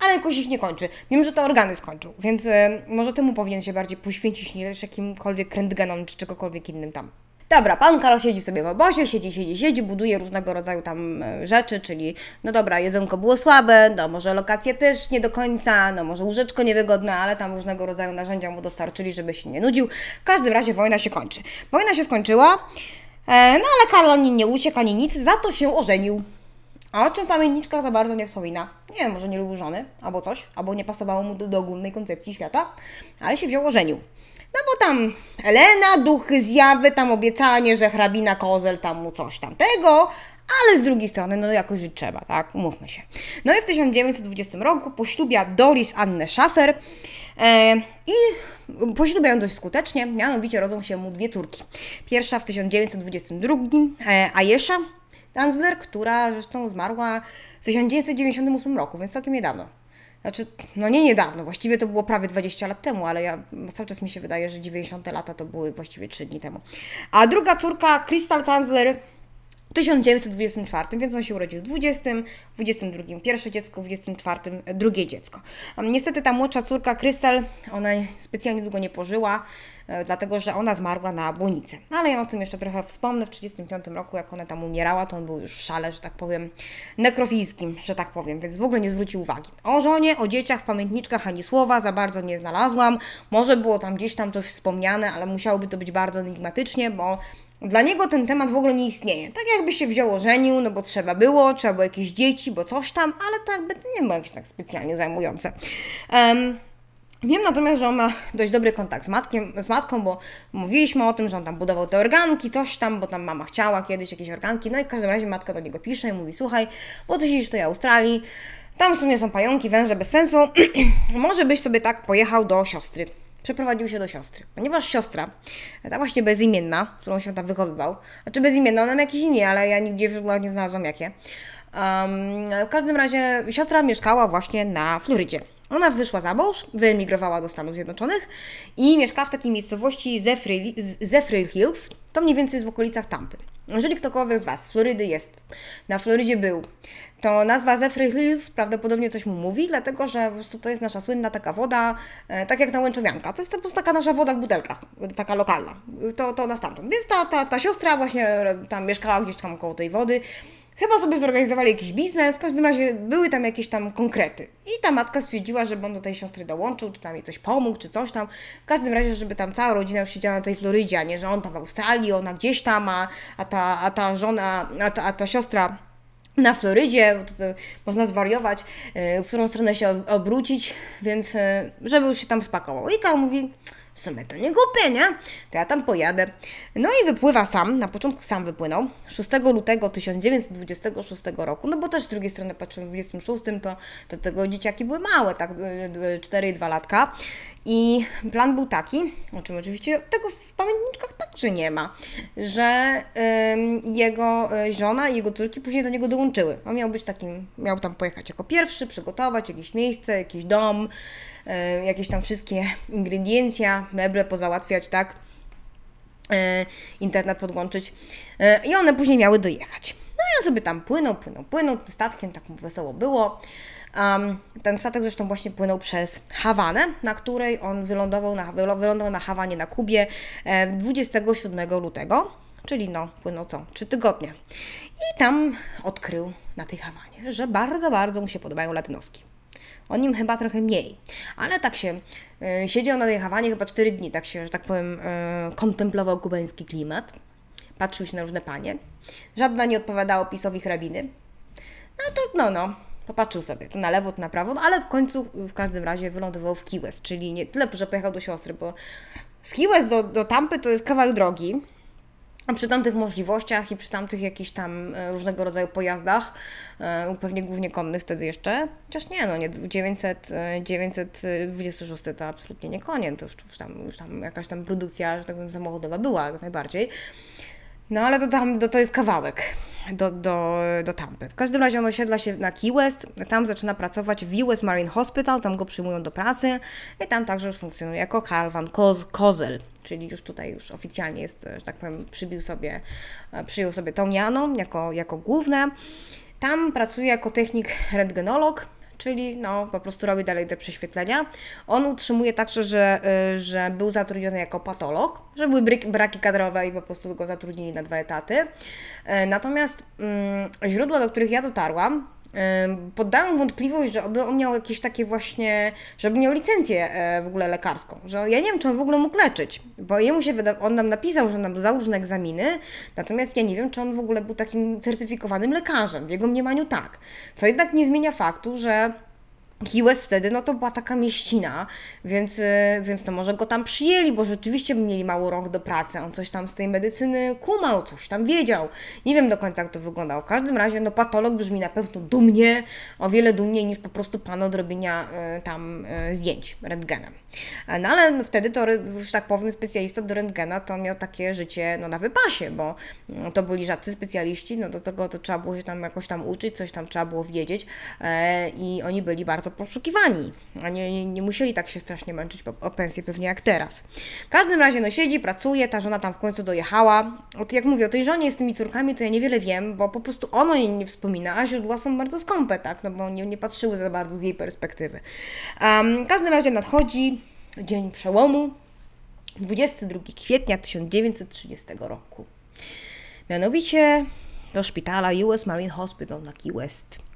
ale jakoś ich nie kończy. Wiem, że te organy skończył, więc y, może temu powinien się bardziej poświęcić niż jakimkolwiek krętgenom czy czegokolwiek innym tam. Dobra, pan Karol siedzi sobie w obozie, siedzi, siedzi, siedzi, buduje różnego rodzaju tam e, rzeczy, czyli no dobra, jedzonko było słabe, no może lokacje też nie do końca, no może łóżeczko niewygodne, ale tam różnego rodzaju narzędzia mu dostarczyli, żeby się nie nudził. W każdym razie wojna się kończy. Wojna się skończyła, e, no ale Karol ani nie uciekł, ani nic, za to się ożenił. A o czym w pamiętniczkach za bardzo nie wspomina. Nie wiem, może nie lubił żony, albo coś, albo nie pasowało mu do, do ogólnej koncepcji świata, ale się wziął ożenił. No bo tam Elena, duchy, zjawy, tam obiecanie, że hrabina Kozel tam mu coś tam tego, ale z drugiej strony, no jakoś żyć trzeba, tak? Umówmy się. No i w 1920 roku poślubia Doris Annę Schaffer e, i poślubiają dość skutecznie, mianowicie rodzą się mu dwie córki. Pierwsza w 1922, e, Ayesha Tanzler, która zresztą zmarła w 1998 roku, więc całkiem niedawno. Znaczy, no nie niedawno, właściwie to było prawie 20 lat temu, ale ja cały czas mi się wydaje, że 90 lata to były właściwie 3 dni temu. A druga córka, Crystal Tanzler, w 1924, więc on się urodził w 20, w 22 pierwsze dziecko, w 24 drugie dziecko. Niestety ta młodsza córka Krystal, ona specjalnie długo nie pożyła, e, dlatego że ona zmarła na błonicę. No ale ja o tym jeszcze trochę wspomnę. W 1935 roku, jak ona tam umierała, to on był już w szale, że tak powiem, nekrofilskim, że tak powiem, więc w ogóle nie zwrócił uwagi. O żonie, o dzieciach w pamiętniczkach ani słowa za bardzo nie znalazłam. Może było tam gdzieś tam coś wspomniane, ale musiałoby to być bardzo enigmatycznie, bo dla niego ten temat w ogóle nie istnieje. Tak jakby się wziął, żenił, no bo trzeba było, trzeba było jakieś dzieci, bo coś tam, ale tak nie było jakieś tak specjalnie zajmujące. Um, Wiem natomiast, że on ma dość dobry kontakt z, matkiem, z matką, bo mówiliśmy o tym, że on tam budował te organki, coś tam, bo tam mama chciała kiedyś jakieś organki, no i w każdym razie matka do niego pisze i mówi, słuchaj, bo coś idziesz w Australii, tam w sumie są pająki, węże bez sensu, może byś sobie tak pojechał do siostry przeprowadził się do siostry. Ponieważ siostra, ta właśnie bezimienna, którą się tam wychowywał, znaczy bezimienna, ona ma jakieś imię, ale ja nigdzie w źródłach nie znalazłam jakie. Um, w każdym razie siostra mieszkała właśnie na Florydzie. Ona wyszła za mąż, wyemigrowała do Stanów Zjednoczonych i mieszkała w takiej miejscowości Zephyr Hills. To mniej więcej jest w okolicach Tampy. Jeżeli ktokolwiek z Was z Florydy jest, na Florydzie był, to nazwa Zephyr Hills prawdopodobnie coś mu mówi, dlatego że po prostu to jest nasza słynna taka woda, e, tak jak na Łęczowianka. To jest po prostu taka nasza woda w butelkach, taka lokalna. To, to na stamtąd. Więc ta, ta, ta siostra właśnie tam mieszkała gdzieś tam koło tej wody. Chyba sobie zorganizowali jakiś biznes, w każdym razie były tam jakieś tam konkrety. I ta matka stwierdziła, żeby on do tej siostry dołączył, czy tam jej coś pomógł, czy coś tam. W każdym razie, żeby tam cała rodzina już siedziała na tej Florydzie, a nie, że on tam w Australii, ona gdzieś tam, a, a, ta, a ta żona, a ta, a ta siostra na Florydzie, to, to można zwariować, yy, w którą stronę się obrócić, więc yy, żeby już się tam spakował. I Karl mówi, w sumie to nie głupie, nie? To ja tam pojadę. No i wypływa sam, na początku sam wypłynął, 6 lutego 1926 roku, no bo też z drugiej strony patrzymy, w 26 to, to tego dzieciaki były małe, tak, 4,2 y, latka. I plan był taki, o czym oczywiście tego w pamiętniczkach także nie ma, że jego y, żona i jego córki później do niego dołączyły. On miał być takim, miał tam pojechać jako pierwszy, przygotować jakieś miejsce, jakiś dom, jakieś tam wszystkie ingrediencje, meble pozałatwiać, tak? Y, internet podłączyć. I one później miały dojechać. No i on sobie tam płynął, płynął, płynął, statkiem tak mu wesoło było. Um, ten statek zresztą właśnie płynął przez Hawanę, na której on wylądował na, wylądował na Hawanie na Kubie 27 e, lutego, czyli no płynął co? Trzy tygodnie. I tam odkrył na tej Hawanie, że bardzo, bardzo mu się podobają latynoski. O nim chyba trochę mniej, ale tak się y, siedział na tej Hawanie chyba 4 dni, tak się, że tak powiem, y, kontemplował kubański klimat, patrzył się na różne panie. Żadna nie odpowiadała opisowi hrabiny. No to, no, no, Popatrzył sobie, to na lewo, to na prawo, no ale w końcu w każdym razie wylądował w Key czyli nie tyle, że pojechał do siostry, bo z Key do, do Tampy to jest kawałek drogi, przy tamtych możliwościach i przy tamtych jakichś tam e, różnego rodzaju pojazdach, e, pewnie głównie konnych wtedy jeszcze, chociaż nie, no nie, 900, 926 to absolutnie nie konie, to już, już, tam, już tam jakaś tam produkcja, że tak powiem, samochodowa była jak najbardziej. No ale to tam to, to jest kawałek do, do, do Tampy. W każdym razie on osiedla się na Key West, tam zaczyna pracować w US Marine Hospital, tam go przyjmują do pracy i tam także już funkcjonuje jako Karl van Kozel, czyli już tutaj już oficjalnie jest, że tak powiem, przybił sobie, przyjął sobie tą Janą jako, jako główne. Tam pracuje jako technik rentgenolog, czyli no, po prostu robi dalej te prześwietlenia. On utrzymuje także, że, y, że był zatrudniony jako patolog, że były braki kadrowe i po prostu go zatrudnili na dwa etaty. Y, natomiast mm, źródła, do których ja dotarłam, poddają wątpliwość, że on miał jakieś takie właśnie, żeby miał licencję e, w ogóle lekarską, że ja nie wiem, czy on w ogóle mógł leczyć, bo jemu się wyda, on nam napisał, że nam załóż na egzaminy, natomiast ja nie wiem, czy on w ogóle był takim certyfikowanym lekarzem, w jego mniemaniu tak, co jednak nie zmienia faktu, że Key West wtedy, no to była taka mieścina, więc, y, więc to może go tam przyjęli, bo rzeczywiście mieli mało rąk do pracy. On coś tam z tej medycyny kumał, coś tam wiedział. Nie wiem do końca, jak to wyglądało. W każdym razie, no patolog brzmi na pewno dumnie, o wiele dumniej niż po prostu pan od robienia y, tam y, zdjęć rentgenem. No ale wtedy to, że tak powiem, specjalista do rentgena to miał takie życie no, na wypasie, bo no, to byli rzadcy specjaliści, no do tego to trzeba było się tam jakoś tam uczyć, coś tam trzeba było wiedzieć e, i oni byli bardzo poszukiwani, a nie, nie, nie musieli tak się strasznie męczyć o, o pensję pewnie jak teraz. W każdym razie no siedzi, pracuje, ta żona tam w końcu dojechała. Od, jak mówię o tej żonie z tymi córkami, to ja niewiele wiem, bo po prostu ono jej nie wspomina, a źródła są bardzo skąpe, tak, no bo nie, nie patrzyły za bardzo z jej perspektywy. Um, w każdym razie nadchodzi dzień przełomu, 22 kwietnia 1930 roku. Mianowicie do szpitala US Marine Hospital na Key West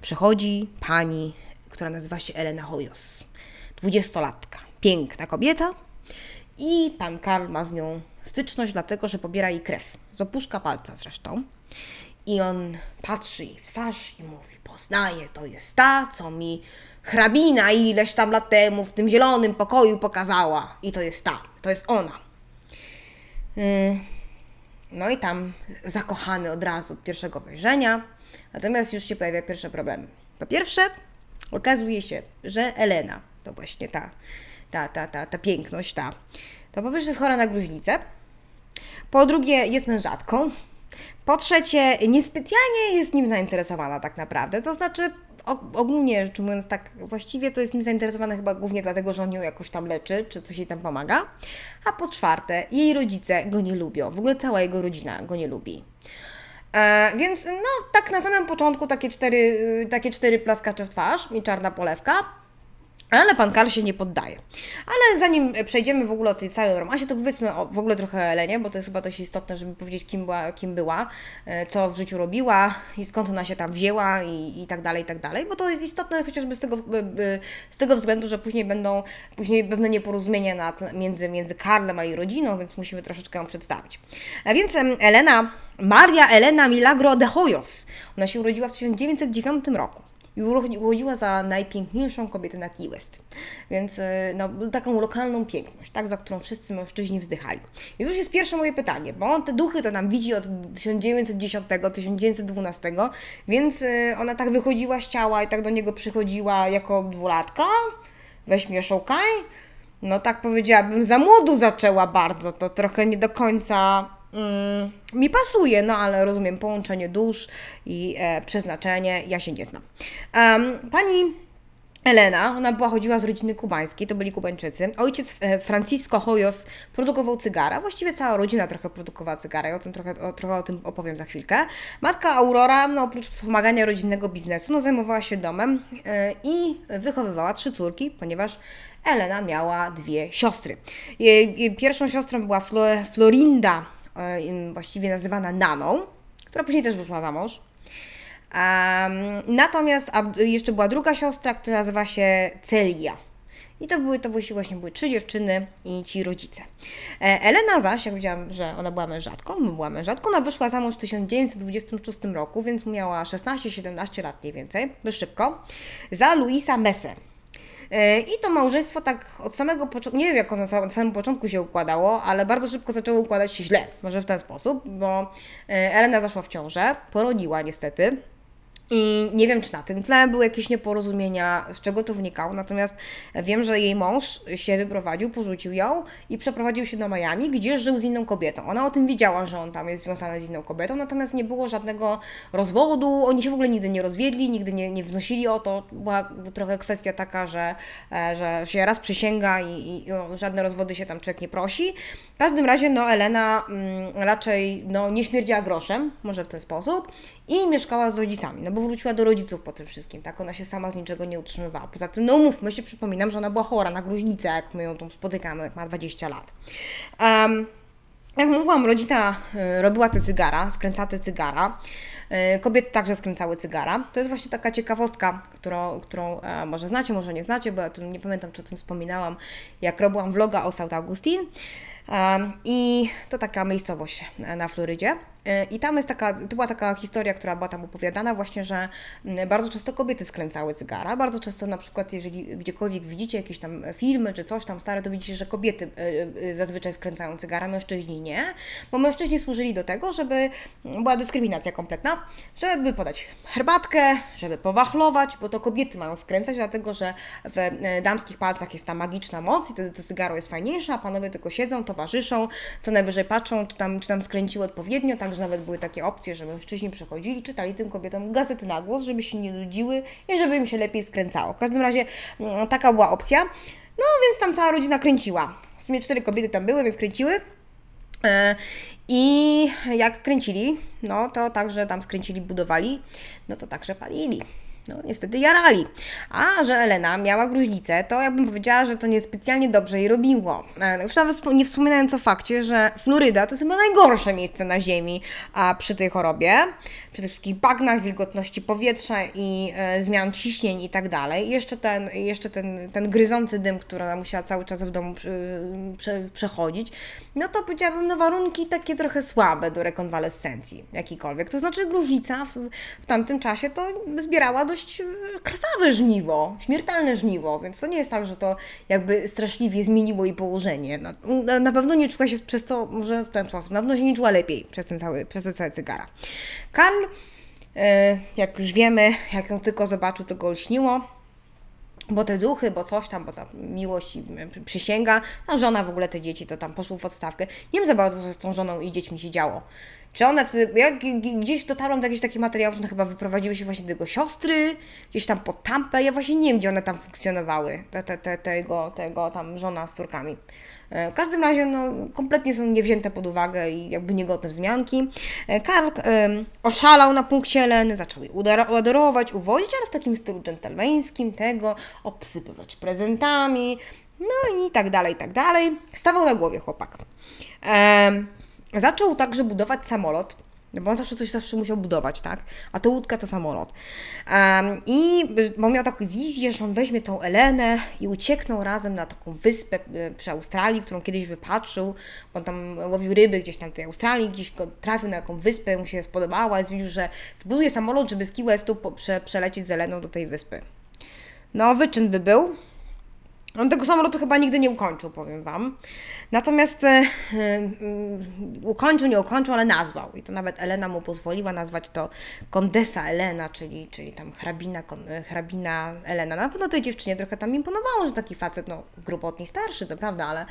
przychodzi pani, która nazywa się Elena Hoyos. Dwudziestolatka, piękna kobieta i pan Karl ma z nią styczność, dlatego że pobiera jej krew. Z opuszka palca zresztą. I on patrzy jej w twarz i mówi, poznaje, to jest ta, co mi hrabina ileś tam lat temu w tym zielonym pokoju pokazała. I to jest ta, to jest ona. Y, no i tam zakochany od razu od pierwszego wejrzenia. Natomiast już się pojawia pierwsze problemy. Po pierwsze, okazuje się, że Elena, to właśnie ta, ta, ta, ta, ta piękność, ta, to po pierwsze jest chora na gruźlicę. Po drugie, jest mężatką. Po trzecie, niespecjalnie jest nim zainteresowana tak naprawdę. To znaczy, ogólnie rzecz ujmując tak właściwie, to jest nim zainteresowana chyba głównie dlatego, że on ją jakoś tam leczy, czy coś jej tam pomaga. A po czwarte, jej rodzice go nie lubią. W ogóle cała jego rodzina go nie lubi. E, więc no, tak na samym początku takie cztery, takie cztery plaskacze w twarz i czarna polewka. Ale pan Karl się nie poddaje. Ale zanim przejdziemy w ogóle o tej całej romansie, to powiedzmy o, w ogóle trochę o Elenie, bo to jest chyba dość istotne, żeby powiedzieć, kim była, kim była, e, co w życiu robiła i skąd ona się tam wzięła i, i tak dalej, i tak dalej, bo to jest istotne chociażby z tego, z tego względu, że później będą później pewne nieporozumienia na między, między Karlem a jej rodziną, więc musimy troszeczkę ją przedstawić. A więc Elena, Maria Elena Milagro de Hoyos, ona się urodziła w 1909 roku i urodziła za najpiękniejszą kobietę na Key West. Więc e, no, taką lokalną piękność, tak, za którą wszyscy mężczyźni wzdychali. I już jest pierwsze moje pytanie, bo on te duchy to nam widzi od 1910-1912, więc e, ona tak wychodziła z ciała i tak do niego przychodziła jako dwulatka? Weź mnie szukaj? No tak powiedziałabym, za młodu zaczęła bardzo, to trochę nie do końca mm, mi pasuje, no ale rozumiem połączenie dusz i e, przeznaczenie, ja się nie znam. Um, pani Elena, ona pochodziła z rodziny kubańskiej, to byli Kubańczycy. Ojciec e, Francisco Hoyos produkował cygara, właściwie cała rodzina trochę produkowała cygara, ja o tym trochę, o, trochę o tym opowiem za chwilkę. Matka Aurora, no oprócz wspomagania rodzinnego biznesu, no zajmowała się domem yy, i wychowywała trzy córki, ponieważ Elena miała dwie siostry. Jej, jej pierwszą siostrą była Florinda E, właściwie nazywana Naną, która później też wyszła za mąż. Natomiast jeszcze była druga siostra, która nazywa się Celia. I to były, to właśnie były trzy dziewczyny i ci rodzice. E, Elena zaś, jak powiedziałam, że ona była mężatką, była mężatką, ona wyszła za mąż w 1926 roku, więc miała 16-17 lat mniej więcej, dość szybko, za Luisa Messe. E, I to małżeństwo tak od samego początku, nie wiem jak ono na samym początku się układało, ale bardzo szybko zaczęło układać się źle, może w ten sposób, bo e, Elena zaszła w ciążę, poroniła niestety, i nie wiem, czy na tym tle były jakieś nieporozumienia, z czego to wynikało, natomiast wiem, że jej mąż się wyprowadził, porzucił ją i przeprowadził się do Miami, gdzie żył z inną kobietą. Ona o tym wiedziała, że on tam jest związany z inną kobietą, natomiast nie było żadnego rozwodu, oni się w ogóle nigdy nie rozwiedli, nigdy nie, nie wnosili o to. Była trochę kwestia taka, że, e, że się raz przysięga i, i o żadne rozwody się tam człowiek nie prosi. W każdym razie, no, Elena mm, raczej no, nie śmierdziała groszem, może w ten sposób, i mieszkała z rodzicami, no bo wróciła do rodziców po tym wszystkim, tak? Ona się sama z niczego nie utrzymywała. Poza tym, no umówmy się, przypominam, że ona była chora na gruźlicę, jak my ją tu spotykamy, jak ma 20 lat. Um, jak mówiłam, rodzina y, robiła te cygara, skręcała te cygara. Y, kobiety także skręcały cygara. To jest właśnie taka ciekawostka, którą, którą e, może znacie, może nie znacie, bo ja nie pamiętam, czy o tym wspominałam, jak robiłam vloga o South Augustine. I to taka miejscowość na Florydzie. E, I tam jest taka, to była taka historia, która była tam opowiadana właśnie, że mm, bardzo często kobiety skręcały cygara. Bardzo często na przykład, jeżeli gdziekolwiek widzicie jakieś tam filmy czy coś tam stare, to widzicie, że kobiety e, e, zazwyczaj skręcają cygara, mężczyźni nie. Bo mężczyźni służyli do tego, żeby mm, była dyskryminacja kompletna, żeby podać herbatkę, żeby powachlować, bo to kobiety mają skręcać, dlatego że w damskich palcach jest ta magiczna moc i wtedy to cygaro jest fajniejsze, a panowie tylko siedzą, towarzyszą, co najwyżej patrzą, czy tam, czy tam skręciły odpowiednio, także nawet były takie opcje, że mężczyźni przychodzili, czytali tym kobietom gazety na głos, żeby się nie nudziły i żeby im się lepiej skręcało. W każdym razie mm, taka była opcja. No więc tam cała rodzina kręciła. W sumie cztery kobiety tam były, więc kręciły. E, I jak kręcili, no to także tam skręcili, budowali, no to także palili no niestety jarali. A że Elena miała gruźlicę, to ja bym powiedziała, że to niespecjalnie dobrze jej robiło. E, już nawet nie wspominając o fakcie, że Floryda to jest chyba najgorsze miejsce na Ziemi a przy tej chorobie, przy tych wszystkich bagnach, wilgotności powietrza i e, zmian ciśnień i tak dalej. I jeszcze ten, jeszcze ten, ten gryzący dym, który ona musiała cały czas w domu prze, przechodzić, no to powiedziałabym, no warunki takie trochę słabe do rekonwalescencji jakikolwiek. To znaczy gruźlica w, w tamtym czasie to zbierała do dość e, krwawe żniwo, śmiertelne żniwo, więc to nie jest tak, że to jakby straszliwie zmieniło jej położenie. Na, na pewno nie czuła się przez to, może w ten sposób, na pewno się nie czuła lepiej przez ten cały, przez te całe cygara. Karl, e, jak już wiemy, jak ją tylko zobaczył, to go lśniło bo te duchy, bo coś tam, bo ta miłość przysięga, a żona w ogóle te dzieci to tam poszło w odstawkę. Nie wiem za bardzo, co z tą żoną i dziećmi się działo. Czy one wtedy, ja gdzieś dotarłam do jakichś takich materiałów, że one chyba wyprowadziły się właśnie do jego siostry, gdzieś tam pod Tampę, ja właśnie nie wiem, gdzie one tam funkcjonowały, te, te, te, tego, tego tam żona z Turkami. E, w każdym razie, no, kompletnie są niewzięte pod uwagę i jakby niegodne wzmianki. E, Karl oszalał na punkcie Eleny, zaczął jej adorować, uwodzić, ale w takim stylu dżentelmeńskim, tego, obsypywać prezentami, no i tak dalej, i tak dalej. Stawał na głowie chłopak. Zaczął także budować samolot, bo on zawsze coś zawsze musiał budować, tak? A to łódka to samolot. Um, I bo miał taką wizję, że on weźmie tą Elenę i uciekną razem na taką wyspę e, przy Australii, którą kiedyś wypatrzył, bo on tam łowił ryby gdzieś tam w tej Australii, gdzieś trafił na jaką wyspę, mu się spodobała i stwierdził, że zbuduje samolot, żeby z Key Westu prze, przelecieć z Eleną do tej wyspy. No, wyczyn by był, on tego samolotu chyba nigdy nie ukończył, powiem Wam. Natomiast e, e, ukończył, nie ukończył, ale nazwał. I to nawet Elena mu pozwoliła nazwać to Kondesa Elena, czyli, czyli tam hrabina, e, hrabina Elena. Na pewno tej dziewczynie trochę tam imponowało, że taki facet, no grubo od niej starszy, to prawda, ale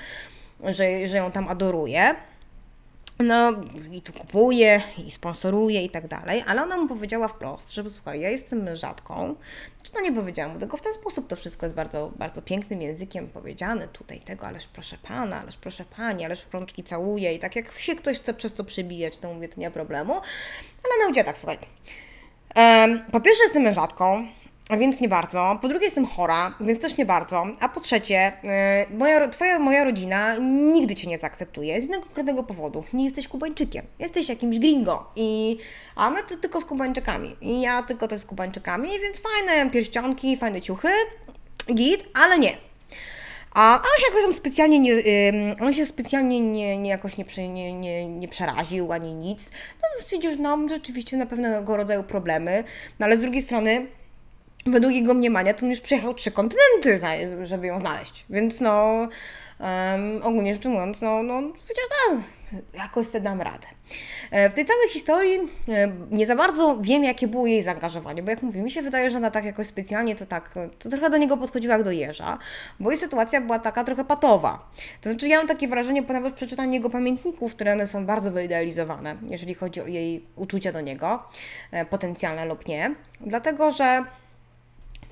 że, że ją tam adoruje no i tu kupuje, i sponsoruje i tak dalej, ale ona mu powiedziała wprost, że słuchaj, ja jestem rzadką, znaczy no nie powiedziałam mu tego w ten sposób, to wszystko jest bardzo, bardzo pięknym językiem powiedziane tutaj tego, ależ proszę Pana, ależ proszę Pani, ależ w rączki całuje i tak jak się ktoś chce przez to przebijać, to mówię, to nie ma problemu, ale ona powiedziała tak, słuchaj, po pierwsze jestem a więc nie bardzo. Po drugie jestem chora, więc też nie bardzo. A po trzecie, yy, moja, twoja, moja rodzina nigdy Cię nie zaakceptuje z jednego konkretnego powodu. Nie jesteś Kubańczykiem. Jesteś jakimś gringo. I, a my to tylko z Kubańczykami. I ja tylko też z Kubańczykami, więc fajne pierścionki, fajne ciuchy, git, ale nie. A on się jakoś tam specjalnie nie, on się specjalnie nie, nie jakoś nie, nie, nie, nie przeraził ani nic. No stwierdził, że no, rzeczywiście na pewnego rodzaju problemy, no ale z drugiej strony według jego mniemania to on już przejechał trzy kontynenty, żeby ją znaleźć. Więc no, um, ogólnie rzecz ujmując, no, no powiedział, no, jakoś sobie dam radę. E, w tej całej historii e, nie za bardzo wiem, jakie było jej zaangażowanie, bo jak mówię, mi się wydaje, że ona tak jakoś specjalnie to tak, to trochę do niego podchodziła jak do jeża, bo jej sytuacja była taka trochę patowa. To znaczy ja mam takie wrażenie, po nawet przeczytaniu jego pamiętników, które one są bardzo wyidealizowane, jeżeli chodzi o jej uczucia do niego, e, potencjalne lub nie, dlatego, że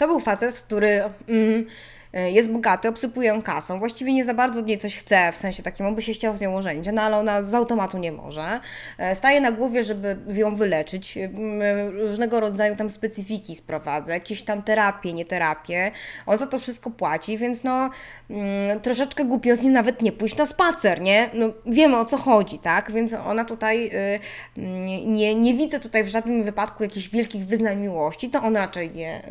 to był facet, który... Mm, E, jest bogaty, obsypuje ją kasą, właściwie nie za bardzo od niej coś chce, w sensie takim, on by się chciał z nią ożenić, no ale ona z automatu nie może. E, staje na głowie, żeby ją wyleczyć, e, różnego rodzaju tam specyfiki sprowadza, jakieś tam terapie, nie terapie, on za to wszystko płaci, więc no mm, troszeczkę głupio z nim nawet nie pójść na spacer, nie? No wiemy o co chodzi, tak? Więc ona tutaj, nie, nie, nie widzę tutaj w żadnym wypadku jakichś wielkich wyznań miłości, to on raczej nie,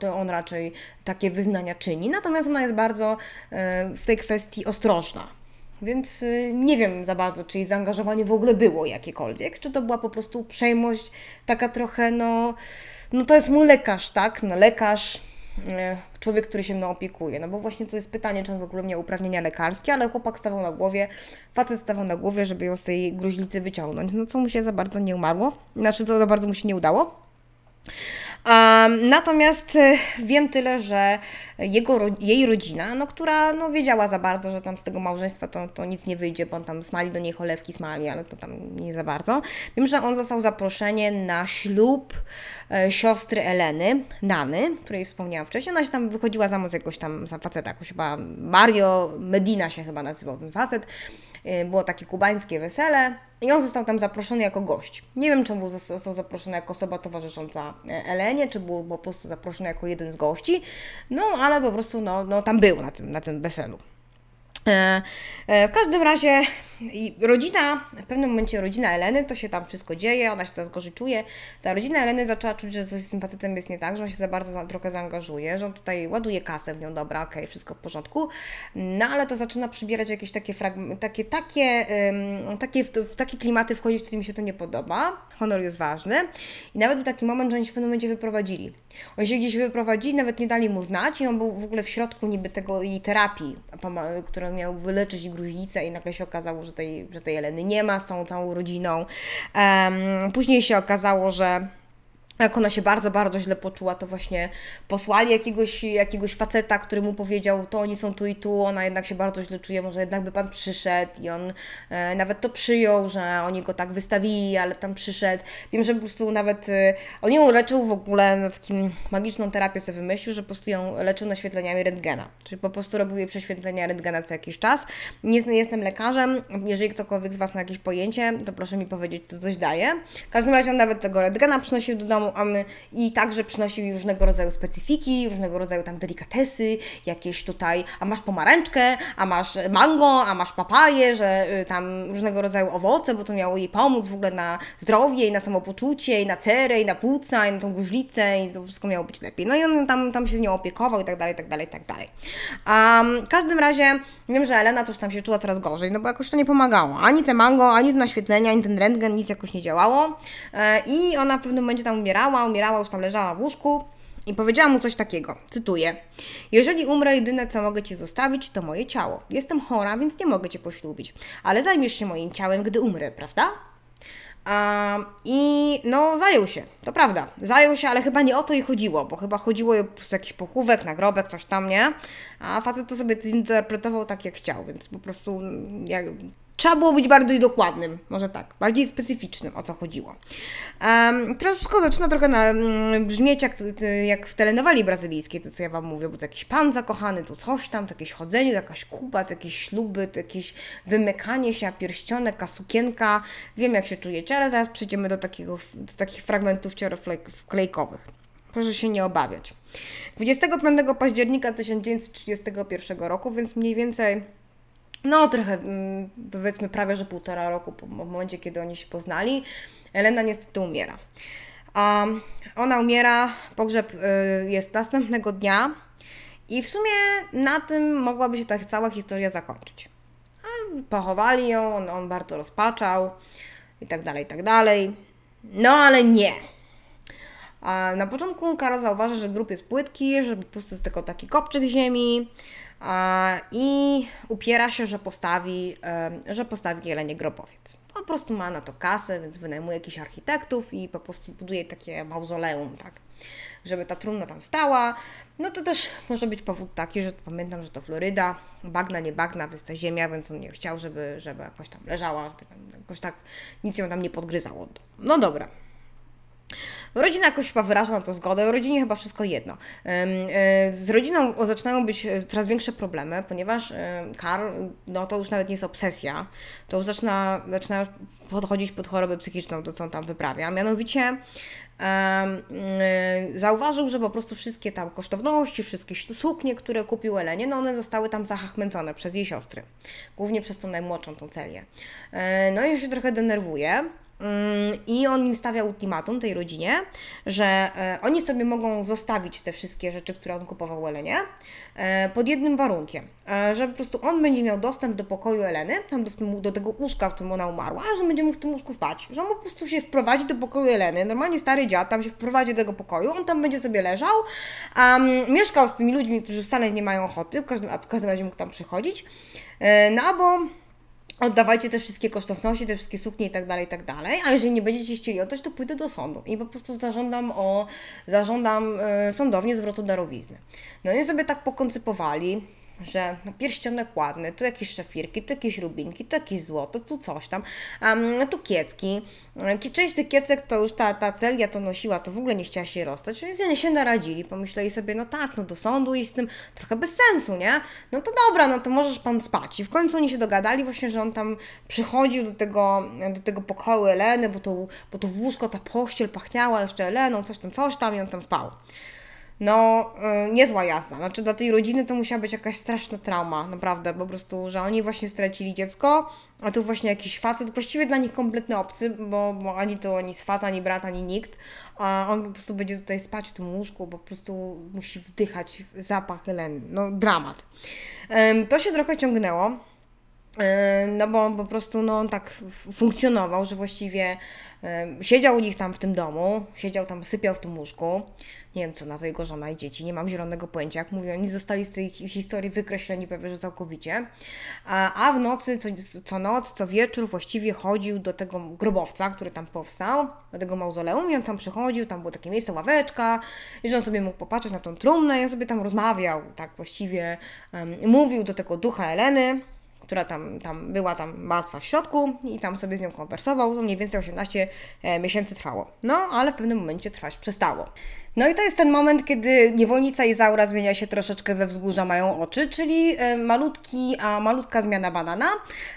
to on raczej takie wyznania czyni, natomiast ona jest bardzo e, w tej kwestii ostrożna. Więc e, nie wiem za bardzo, czy jej zaangażowanie w ogóle było jakiekolwiek, czy to była po prostu uprzejmość, taka trochę, no, no to jest mój lekarz, tak? No lekarz, człowiek, który się mną opiekuje. No bo właśnie tu jest pytanie, czy on w ogóle miał uprawnienia lekarskie, ale chłopak stawał na głowie, facet stawał na głowie, żeby ją z tej gruźlicy wyciągnąć. No co mu się za bardzo nie umarło, znaczy to za bardzo mu się nie udało. Um, natomiast e, wiem tyle, że jego, jej rodzina, no, która no, wiedziała za bardzo, że tam z tego małżeństwa to, to nic nie wyjdzie, bo on tam smali do niej cholewki, smali, ale to tam nie za bardzo. Wiem, że on został zaproszenie na ślub e, siostry Eleny, Nany, której wspomniałam wcześniej. Ona się tam wychodziła za mąż jakoś tam za faceta, jakoś chyba Mario Medina się chyba nazywał ten facet. E, było takie kubańskie wesele i on został tam zaproszony jako gość. Nie wiem, czemu został zaproszony jako osoba towarzysząca e, Elenie, czy był po prostu zaproszony jako jeden z gości, no ale po prostu no, no, tam był na tym, na tym weselu. E, e, w każdym razie rodzina, w pewnym momencie rodzina Eleny, to się tam wszystko dzieje, ona się teraz gorzej czuje. Ta rodzina Eleny zaczęła czuć, że coś z tym facetem jest nie tak, że on się za bardzo trochę zaangażuje, że on tutaj ładuje kasę w nią, dobra, okej, okay, wszystko w porządku. No ale to zaczyna przybierać jakieś takie fragmenty, takie, takie, um, takie w, w, takie klimaty wchodzić, które mi się to nie podoba. Honor jest ważny. I nawet był taki moment, że oni się w pewnym momencie wyprowadzili. Oni się gdzieś wyprowadzili, nawet nie dali mu znać i on był w ogóle w środku niby tego jej terapii, którą miał wyleczyć gruźlicę i nagle się okazało, że tej, że tej Eleny nie ma z tą całą rodziną. Um, później się okazało, że jak ona się bardzo, bardzo źle poczuła, to właśnie posłali jakiegoś, jakiegoś faceta, który mu powiedział, to oni są tu i tu, ona jednak się bardzo źle czuje, może jednak by Pan przyszedł i on e, nawet to przyjął, że oni go tak wystawili, ale tam przyszedł. Wiem, że po prostu nawet e, on ją leczył w ogóle na takim magiczną terapię sobie wymyślił, że po prostu ją leczył naświetleniami rentgena, czyli po prostu robił jej prześwietlenia rentgena co jakiś czas. Nie, jestem lekarzem, jeżeli ktokolwiek z Was ma jakieś pojęcie, to proszę mi powiedzieć, co coś daje. W każdym razie on nawet tego rentgena przynosił do domu, a my, i także przynosił różnego rodzaju specyfiki, różnego rodzaju tam delikatesy, jakieś tutaj, a masz pomarańczkę, a masz mango, a masz papaję, że y, tam różnego rodzaju owoce, bo to miało jej pomóc w ogóle na zdrowie i na samopoczucie, i na cerę, i na płuca, i na tą gruźlicę, i to wszystko miało być lepiej. No i on tam, tam się z nią opiekował i tak dalej, i tak dalej, i tak dalej. Um, w każdym razie wiem, że Elena już tam się czuła coraz gorzej, no bo jakoś to nie pomagało. Ani te mango, ani to naświetlenie, ani ten rentgen, nic jakoś nie działało. E, I ona w pewnym momencie tam umierała, umierała, już tam leżała w łóżku i powiedziała mu coś takiego, cytuję: Jeżeli umrę, jedyne co mogę Ci zostawić, to moje ciało. Jestem chora, więc nie mogę Cię poślubić, ale zajmiesz się moim ciałem, gdy umrę, prawda? A, I no, zajął się, to prawda. Zajął się, ale chyba nie o to jej chodziło, bo chyba chodziło prostu jakiś pochówek, nagrobek, coś tam, nie? A facet to sobie zinterpretował tak, jak chciał, więc po prostu jak, Trzeba było być bardziej dokładnym, może tak, bardziej specyficznym, o co chodziło. Um, troszkę zaczyna trochę na, um, brzmieć jak, jak w telenowali brazylijskiej, to co ja Wam mówię, bo to jakiś pan zakochany, tu coś tam, to jakieś chodzenie, to jakaś kuba, to jakieś śluby, to jakieś wymykanie się, a pierścionek, a sukienka. Wiem jak się czujecie, ale zaraz przejdziemy do, takiego, do takich fragmentów ciorowklejkowych. Proszę się nie obawiać. 25 października 1931 roku, więc mniej więcej no trochę, mm, powiedzmy prawie, że półtora roku po momencie, kiedy oni się poznali, Elena niestety umiera. A ona umiera, pogrzeb y, jest następnego dnia I w sumie na tym mogłaby się ta cała historia zakończyć. A pochowali ją, on, on bardzo rozpaczał i tak dalej, i tak dalej. No ale nie. A na początku Kara zauważa, że grób jest płytki, że po prostu jest tylko taki kopczyk ziemi i upiera się, że postawi, że postawi jelenie grobowiec. Po prostu ma na to kasę, więc wynajmuje jakichś architektów i po prostu buduje takie mauzoleum, tak, żeby ta trumna tam stała. No to też może być powód taki, że pamiętam, że to Floryda, bagna, nie bagna, więc ta ziemia, więc on nie chciał, żeby, żeby jakoś tam leżała, żeby tam jakoś tak nic ją tam nie podgryzało. No dobra. Rodzina jakoś chyba wyraża na to zgodę, rodzinie chyba wszystko jedno. E, z rodziną zaczynają być e, coraz większe problemy, ponieważ Karl, no to już nawet nie jest obsesja, to już zaczyna, zaczyna podchodzić pod chorobę psychiczną, to co on tam wyprawia. Mianowicie e, zauważył, że po prostu wszystkie tam kosztowności, wszystkie suknie, które kupił Elenie, no one zostały tam zachachmęcone przez jej siostry. Głównie przez tą najmłodszą, tą Celię. No i się trochę denerwuje. I on im stawia ultimatum tej rodzinie, że e, oni sobie mogą zostawić te wszystkie rzeczy, które on kupował Elenie, e, pod jednym warunkiem, e, że po prostu on będzie miał dostęp do pokoju Eleny, tam do, do tego łóżka, w którym ona umarła, że będzie mógł w tym łóżku spać, że on po prostu się wprowadzi do pokoju Eleny, normalnie stary dziad tam się wprowadzi do tego pokoju, on tam będzie sobie leżał, um, mieszkał z tymi ludźmi, którzy wcale nie mają ochoty, w każdym, w każdym razie mógł tam przychodzić, no bo oddawajcie te wszystkie kosztowności, te wszystkie suknie i tak dalej, i tak dalej, a jeżeli nie będziecie chcieli oddać, to pójdę do sądu i po prostu zażądam o, zażądam y, sądownie zwrotu darowizny. No i sobie tak pokoncypowali, że no, pierścionek ładny, tu jakieś szafirki, tu jakieś rubinki, tu jakieś złoto, tu coś tam, um, tu kiecki. Część tych kiecek to już ta, ta Celia to nosiła, to w ogóle nie chciała się rozstać, więc oni się naradzili, pomyśleli sobie, no tak, no do sądu i z tym trochę bez sensu, nie? No to dobra, no to możesz Pan spać. I w końcu oni się dogadali właśnie, że on tam przychodził do tego, do tego pokoju Eleny, bo to, bo to łóżko, ta pościel pachniała jeszcze Eleną, coś tam, coś tam i on tam spał no yy, niezła jazda. Znaczy dla tej rodziny to musiała być jakaś straszna trauma, naprawdę, po prostu, że oni właśnie stracili dziecko, a tu właśnie jakiś facet, właściwie dla nich kompletny obcy, bo, bo ani to ani swat, ani brat, ani nikt, a on po prostu będzie tutaj spać w tym łóżku, po prostu musi wdychać zapach Heleny. No dramat. To się trochę ciągnęło. No bo po prostu no, on tak funkcjonował, że właściwie siedział u nich tam w tym domu, siedział tam, sypiał w tym łóżku. Nie wiem, co na to jego żona i dzieci, nie mam zielonego pojęcia. Jak mówię, oni zostali z tej historii wykreśleni prawie że całkowicie. A, a w nocy, co, co noc, co wieczór właściwie chodził do tego grobowca, który tam powstał, do tego mauzoleum i on tam przychodził, tam było takie miejsce, ławeczka i że on sobie mógł popatrzeć na tą trumnę i on sobie tam rozmawiał, tak właściwie um, mówił do tego ducha Eleny, która tam, tam była tam martwa w środku i tam sobie z nią konwersował. To mniej więcej 18 e, miesięcy trwało. No, ale w pewnym momencie trwać przestało. No i to jest ten moment, kiedy niewolnica Izaura zmienia się troszeczkę we wzgórza mają oczy, czyli e, malutki, a malutka zmiana banana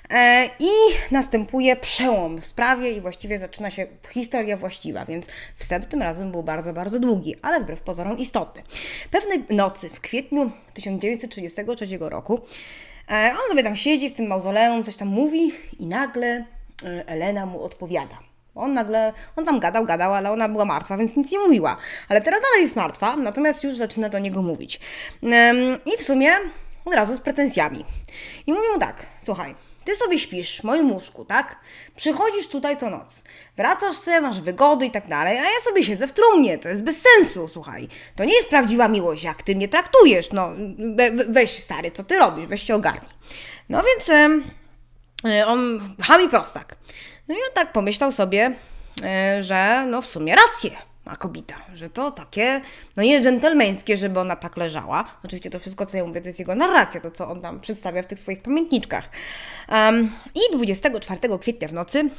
e, i następuje przełom w sprawie i właściwie zaczyna się historia właściwa, więc wstęp tym razem był bardzo, bardzo długi, ale wbrew pozorom istotny. Pewnej nocy w kwietniu 1933 roku on sobie tam siedzi w tym mauzoleum, coś tam mówi i nagle e, Elena mu odpowiada. On nagle, on tam gadał, gadał, ale ona była martwa, więc nic nie mówiła. Ale teraz dalej jest martwa, natomiast już zaczyna do niego mówić. I w sumie od razu z pretensjami. I mówi mu tak, słuchaj, ty sobie śpisz w moim łóżku, tak? Przychodzisz tutaj co noc. Wracasz sobie, masz wygody i tak dalej, a ja sobie siedzę w trumnie. To jest bez sensu, słuchaj. To nie jest prawdziwa miłość, jak ty mnie traktujesz. No, we, weź stary, co ty robisz? Weź się ogarnij. No więc yy, on chami prostak. No i on tak pomyślał sobie, yy, że no w sumie rację ma kobieta, że to takie, no nie dżentelmeńskie, żeby ona tak leżała. Oczywiście to wszystko, co ja mówię, to jest jego narracja, to co on tam przedstawia w tych swoich pamiętniczkach. Um, I 24 kwietnia w nocy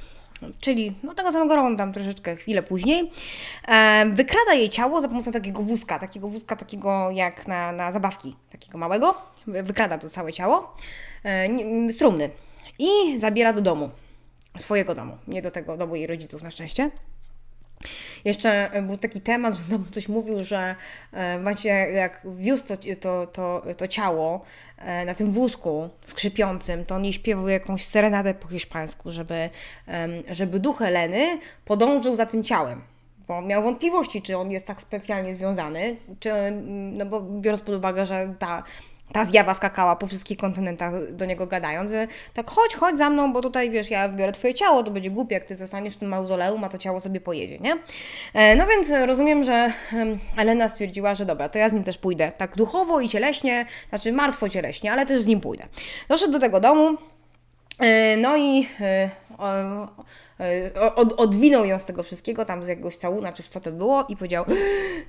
czyli no tego samego roku, tam troszeczkę chwilę później, e, wykrada jej ciało za pomocą takiego wózka, takiego wózka takiego jak na, na zabawki, takiego małego, wykrada to całe ciało, e, strumny i zabiera do domu, swojego domu, nie do tego domu jej rodziców na szczęście. Jeszcze był taki temat, że tam coś mówił, że e, macie, jak wiózł to, to, to, to ciało e, na tym wózku skrzypiącym, to on jej śpiewał jakąś serenadę po hiszpańsku, żeby, żeby duch Heleny podążył za tym ciałem. Bo miał wątpliwości, czy on jest tak specjalnie związany, czy, no bo biorąc pod uwagę, że ta ta zjawa skakała po wszystkich kontynentach do niego gadając, że tak chodź, chodź za mną, bo tutaj wiesz, ja biorę twoje ciało, to będzie głupie, jak ty zostaniesz w tym mauzoleum, a to ciało sobie pojedzie, nie? E, no więc rozumiem, że Elena stwierdziła, że dobra, to ja z nim też pójdę, tak duchowo i cieleśnie, znaczy martwo cieleśnie, ale też z nim pójdę. Doszedł do tego domu, e, no i e, od, odwinął ją z tego wszystkiego, tam z jakiegoś całuna, czy co to było i powiedział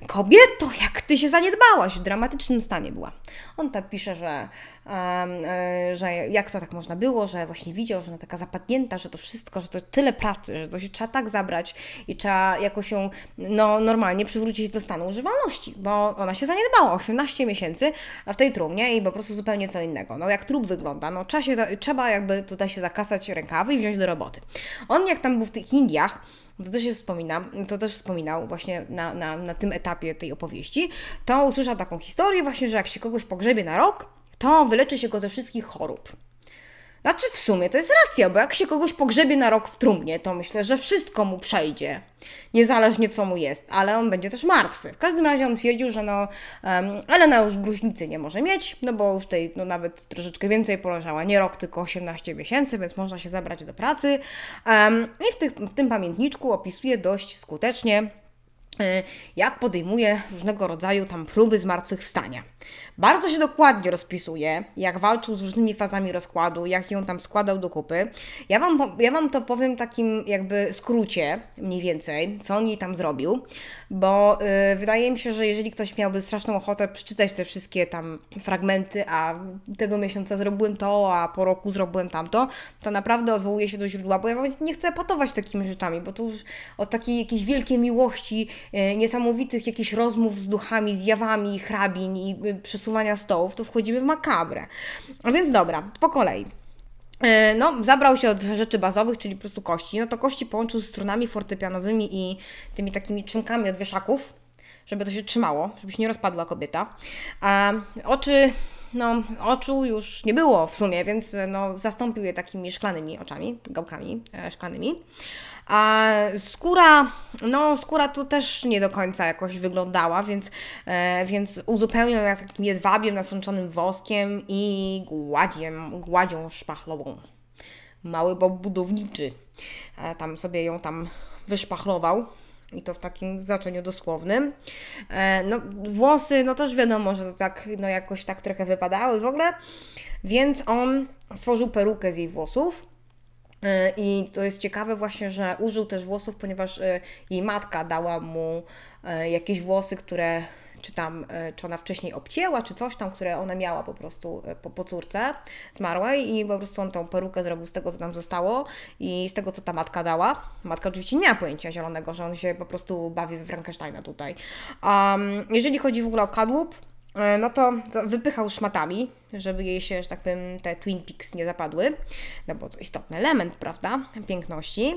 kobieto, jak Ty się zaniedbałaś, w dramatycznym stanie była. On tam pisze, że E, że jak to tak można było, że właśnie widział, że ona taka zapadnięta, że to wszystko, że to tyle pracy, że to się trzeba tak zabrać i trzeba jakoś ją no, normalnie przywrócić do stanu używalności, bo ona się zaniedbała 18 miesięcy w tej trumnie i po prostu zupełnie co innego. No jak trup wygląda, no trzeba, się, trzeba jakby tutaj się zakasać rękawy i wziąć do roboty. On jak tam był w tych Indiach, to też się wspomina, to też wspominał właśnie na, na, na tym etapie tej opowieści, to usłyszał taką historię właśnie, że jak się kogoś pogrzebie na rok, to wyleczy się go ze wszystkich chorób. Znaczy w sumie to jest racja, bo jak się kogoś pogrzebie na rok w trumnie, to myślę, że wszystko mu przejdzie, niezależnie co mu jest, ale on będzie też martwy. W każdym razie on twierdził, że no, um, Elena już gruźnicy nie może mieć, no bo już tej no, nawet troszeczkę więcej poleżała, nie rok, tylko 18 miesięcy, więc można się zabrać do pracy. Um, I w, tych, w tym pamiętniczku opisuje dość skutecznie e, jak podejmuje różnego rodzaju tam próby zmartwychwstania. Bardzo się dokładnie rozpisuje, jak walczył z różnymi fazami rozkładu, jak ją tam składał do kupy. Ja Wam, ja wam to powiem takim jakby skrócie, mniej więcej, co on jej tam zrobił, bo yy, wydaje mi się, że jeżeli ktoś miałby straszną ochotę przeczytać te wszystkie tam fragmenty, a tego miesiąca zrobiłem to, a po roku zrobiłem tamto, to naprawdę odwołuje się do źródła, bo ja nie chcę potować takimi rzeczami, bo to już od takiej jakiejś wielkiej miłości, yy, niesamowitych jakichś rozmów z duchami, zjawami, hrabin i yy, przesuwania stołów, to wchodzimy w makabrę. A więc dobra, po kolei. E, no, zabrał się od rzeczy bazowych, czyli po prostu kości. No to kości połączył z strunami fortepianowymi i tymi takimi trzynkami od wieszaków, żeby to się trzymało, żeby się nie rozpadła kobieta. A oczy, no, oczu już nie było w sumie, więc no, zastąpił je takimi szklanymi oczami, gałkami e, szklanymi. A skóra, no skóra to też nie do końca jakoś wyglądała, więc, e, więc uzupełniał jak takim jedwabiem nasączonym woskiem i gładziem, gładzią szpachlową. Mały bob budowniczy. E, tam sobie ją tam wyszpachlował. I to w takim znaczeniu dosłownym. E, no, włosy, no też wiadomo, że to tak, no jakoś tak trochę wypadały w ogóle. Więc on stworzył perukę z jej włosów I to jest ciekawe właśnie, że użył też włosów, ponieważ e, jej matka dała mu e, jakieś włosy, które czy tam, czy ona wcześniej obcięła, czy coś tam, które ona miała po prostu po, po córce zmarłej i po prostu on tą perukę zrobił z tego, co tam zostało i z tego, co ta matka dała. Matka oczywiście nie miała pojęcia zielonego, że on się po prostu bawi w Frankensteina tutaj. Um, jeżeli chodzi w ogóle o kadłub, E, no to wypychał szmatami, żeby jej się, że tak powiem, te Twin Peaks nie zapadły, no bo to istotny element, prawda, piękności.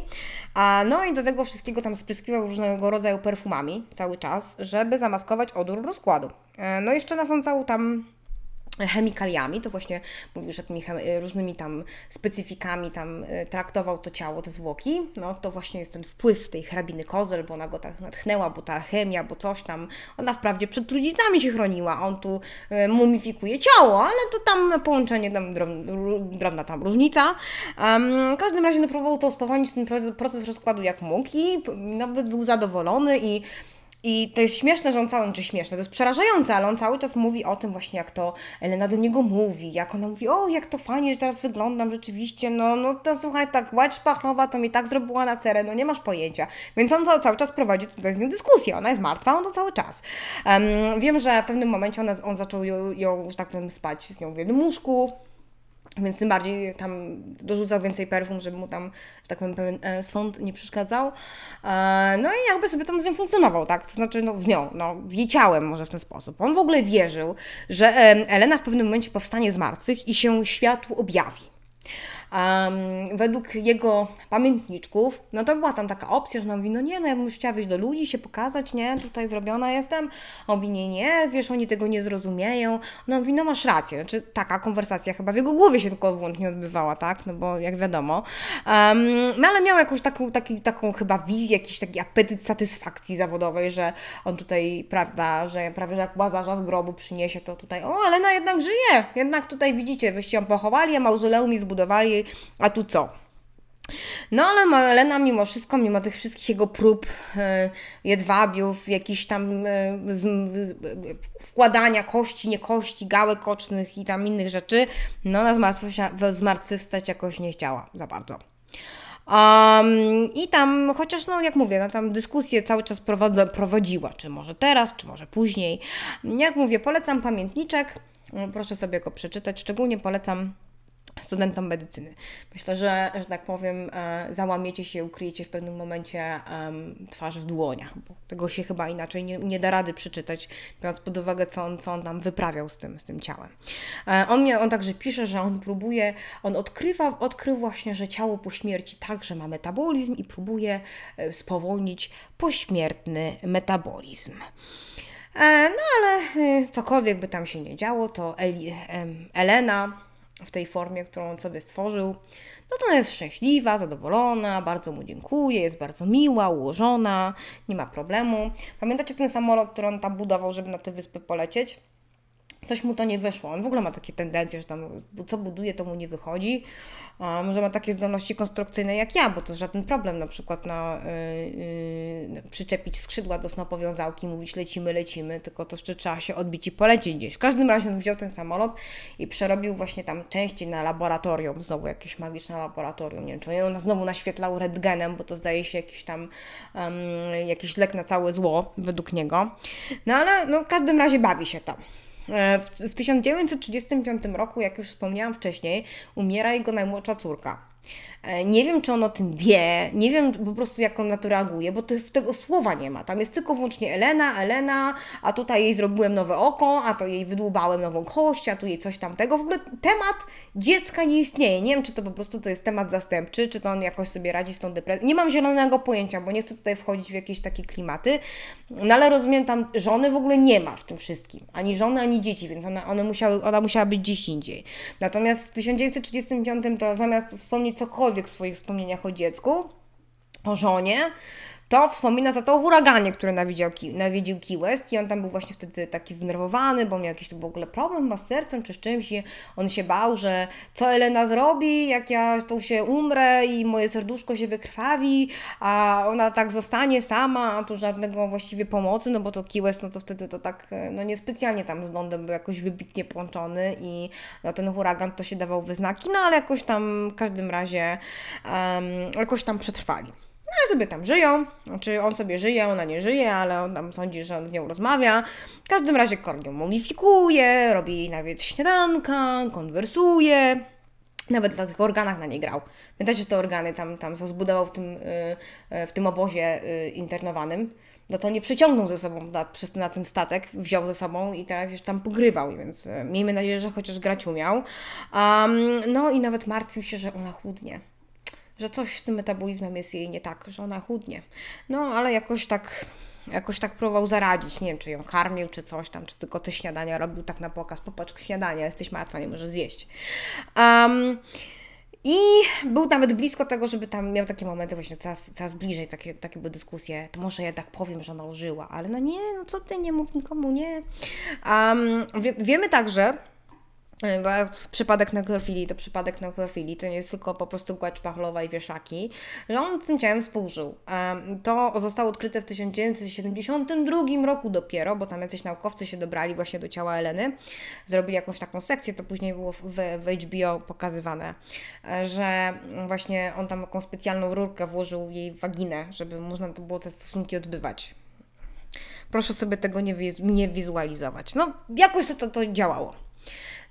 A no i do tego wszystkiego tam spryskiwał różnego rodzaju perfumami cały czas, żeby zamaskować odór rozkładu. E, no jeszcze nasącał tam chemikaliami, to właśnie mówił, że tymi różnymi tam specyfikami tam y, traktował to ciało, te zwłoki, no to właśnie jest ten wpływ tej hrabiny Kozel, bo ona go tak natchnęła, bo ta chemia, bo coś tam, ona wprawdzie przed truciznami się chroniła, on tu y, mumifikuje ciało, ale to tam połączenie, tam drobna tam różnica. Um, w każdym razie no, próbował to spowolnić ten proces rozkładu jak mógł i nawet był zadowolony i i to jest śmieszne, że on cały, czy śmieszne, to jest przerażające, ale on cały czas mówi o tym właśnie, jak to Elena do niego mówi, jak ona mówi, o, jak to fajnie, że teraz wyglądam rzeczywiście, no, no to słuchaj, tak łać szpachlowa to mi tak zrobiła na cerę, no nie masz pojęcia. Więc on cały czas prowadzi tutaj z nią dyskusję, ona jest martwa, on to cały czas. Um, wiem, że w pewnym momencie ona, on zaczął ją, ją, że tak powiem, spać z nią w jednym łóżku, więc tym bardziej tam dorzucał więcej perfum, żeby mu tam, że tak powiem, pewien e, swąd nie przeszkadzał. E, no i jakby sobie tam z nią funkcjonował, tak? To znaczy, no z nią, no z jej ciałem może w ten sposób. On w ogóle wierzył, że Elena w pewnym momencie powstanie z martwych i się światu objawi. Um, według jego pamiętniczków, no to była tam taka opcja, że on mówi, no nie, no ja bym chciała wyjść do ludzi, się pokazać, nie, tutaj zrobiona jestem. On mówi, nie, nie, wiesz, oni tego nie zrozumieją. No mówi, no masz rację. Znaczy taka konwersacja chyba w jego głowie się tylko wyłącznie odbywała, tak, no bo jak wiadomo. Um, no ale miał jakąś taką, taki, taką chyba wizję, jakiś taki apetyt satysfakcji zawodowej, że on tutaj, prawda, że prawie że jak łazarza z grobu przyniesie, to tutaj, o, Elena jednak żyje, jednak tutaj widzicie, wyście ją pochowali, a mauzoleum mi zbudowali, a tu co? No ale Elena mimo wszystko, mimo tych wszystkich jego prób, e, jedwabiów, jakichś tam e, wkładania kości, nie kości, gałek ocznych i tam innych rzeczy, no na zmartwychwstać jakoś nie chciała za bardzo. Um, I tam, chociaż no jak mówię, no, tam dyskusję cały czas prowadziła, czy może teraz, czy może później. Jak mówię, polecam pamiętniczek, proszę sobie go przeczytać, szczególnie polecam studentom medycyny. Myślę, że, że tak powiem, e, załamiecie się, ukryjecie w pewnym momencie twarz w dłoniach, bo tego się chyba inaczej nie, nie da rady przeczytać, biorąc pod uwagę, co on, co on tam wyprawiał z tym, z tym ciałem. E, on, on także pisze, że on próbuje, on odkrywa, odkrył właśnie, że ciało po śmierci także ma metabolizm i próbuje e, spowolnić pośmiertny metabolizm. No ale cokolwiek by tam się nie działo, to Eli, Elena w tej formie, którą on sobie stworzył, no to ona jest szczęśliwa, zadowolona, bardzo mu dziękuję, jest bardzo miła, ułożona, nie ma problemu. Pamiętacie ten samolot, który on tam budował, żeby na te wyspy polecieć? Coś mu to nie wyszło. On w ogóle ma takie tendencje, że tam co buduje, to mu nie wychodzi może ma takie zdolności konstrukcyjne jak ja, bo to żaden problem na przykład na, yy, yy, przyczepić skrzydła do snopowiązałki, mówić lecimy, lecimy, tylko to jeszcze trzeba się odbić i polecieć gdzieś. W każdym razie on wziął ten samolot i przerobił właśnie tam części na laboratorium, znowu jakieś magiczne laboratorium, nie wiem, czy on znowu naświetlał rentgenem, bo to zdaje się jakiś tam um, jakiś lek na całe zło według niego. No ale no, w każdym razie bawi się tam. E, w, w 1935 roku, jak już wspomniałam wcześniej, umiera jego najmłodsza córka. E, nie wiem, czy on o tym wie, nie wiem po prostu, jak on na to reaguje, bo tego słowa nie ma. Tam jest tylko wyłącznie Elena, Elena, a tutaj jej zrobiłem nowe oko, a to jej wydłubałem nową kość, a tu jej coś tamtego. W ogóle temat dziecka nie istnieje. Nie wiem, czy to po prostu to jest temat zastępczy, czy to on jakoś sobie radzi z tą depresją. Nie mam zielonego pojęcia, bo nie chcę tutaj wchodzić w jakieś takie klimaty, no ale rozumiem, tam żony w ogóle nie ma w tym wszystkim. Ani żony, ani dzieci, więc ona, one musiały, ona musiała być gdzieś indziej. Natomiast w 1935 to zamiast wspomnieć cokolwiek, cokolwiek w swoich wspomnieniach o dziecku, o żonie, to wspomina za to o huraganie, który nawiedził, nawiedził Key West i on tam był właśnie wtedy taki zdenerwowany, bo miał jakiś w ogóle problem z sercem czy z czymś i on się bał, że co Elena zrobi, jak ja tu się umrę i moje serduszko się wykrwawi, a ona tak zostanie sama, a tu żadnego właściwie pomocy, no bo to Key West, no to wtedy to tak, no niespecjalnie tam z Londem był jakoś wybitnie połączony i no ten huragan to się dawał wyznaki, no ale jakoś tam w każdym razie um, jakoś tam przetrwali. No sobie tam żyją, znaczy on sobie żyje, ona nie żyje, ale on tam sądzi, że on z nią rozmawia. W każdym razie Korn modyfikuje, robi jej nawet śniadanka, konwersuje. Nawet na tych organach na nie grał. Pamiętacie, że te organy tam, tam co zbudował w tym, yy, w tym obozie yy, internowanym? no to nie przyciągnął ze sobą na, na ten statek, wziął ze sobą i teraz już tam pogrywał, więc y, miejmy nadzieję, że chociaż grać umiał. Um, no i nawet martwił się, że ona chudnie że coś z tym metabolizmem jest jej nie tak, że ona chudnie. No, ale jakoś tak jakoś tak próbował zaradzić, nie wiem, czy ją karmił, czy coś tam, czy tylko te śniadania robił tak na pokaz, popatrz, śniadania, jesteś martwa, nie możesz zjeść. Um, i był nawet blisko tego, żeby tam miał takie momenty właśnie coraz, coraz bliżej, takie, takie były dyskusje, to może jednak powiem, że ona żyła, ale no nie, no co ty, nie mów nikomu, nie. Um, wie, wiemy także, E, przypadek nekrofilii to przypadek nekrofilii, to nie jest tylko po prostu gładź pachlowa i wieszaki, że on tym ciałem współżył. To zostało odkryte w 1972 roku dopiero, bo tam jacyś naukowcy się dobrali właśnie do ciała Eleny, zrobili jakąś taką sekcję, to później było w, w HBO pokazywane, e, że właśnie on tam taką specjalną rurkę włożył jej waginę, żeby można to było te stosunki odbywać. Proszę sobie tego nie, nie wizualizować. No, jakoś to, to działało.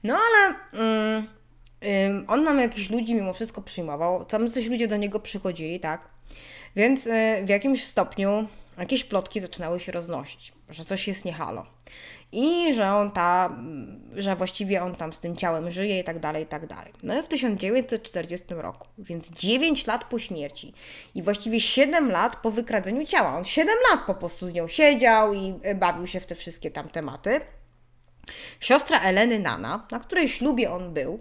No ale mm, on nam jakichś ludzi mimo wszystko przyjmował, tam coś ludzie do niego przychodzili, tak? Więc y, w jakimś stopniu jakieś plotki zaczynały się roznosić. że coś jest nie halo. I że on ta, że właściwie on tam z tym ciałem żyje i tak dalej, i tak dalej. No i w 1940 roku, więc 9 lat po śmierci i właściwie 7 lat po wykradzeniu ciała. On 7 lat po prostu z nią siedział i bawił się w te wszystkie tam tematy. Siostra Eleny Nana, na której ślubie on był,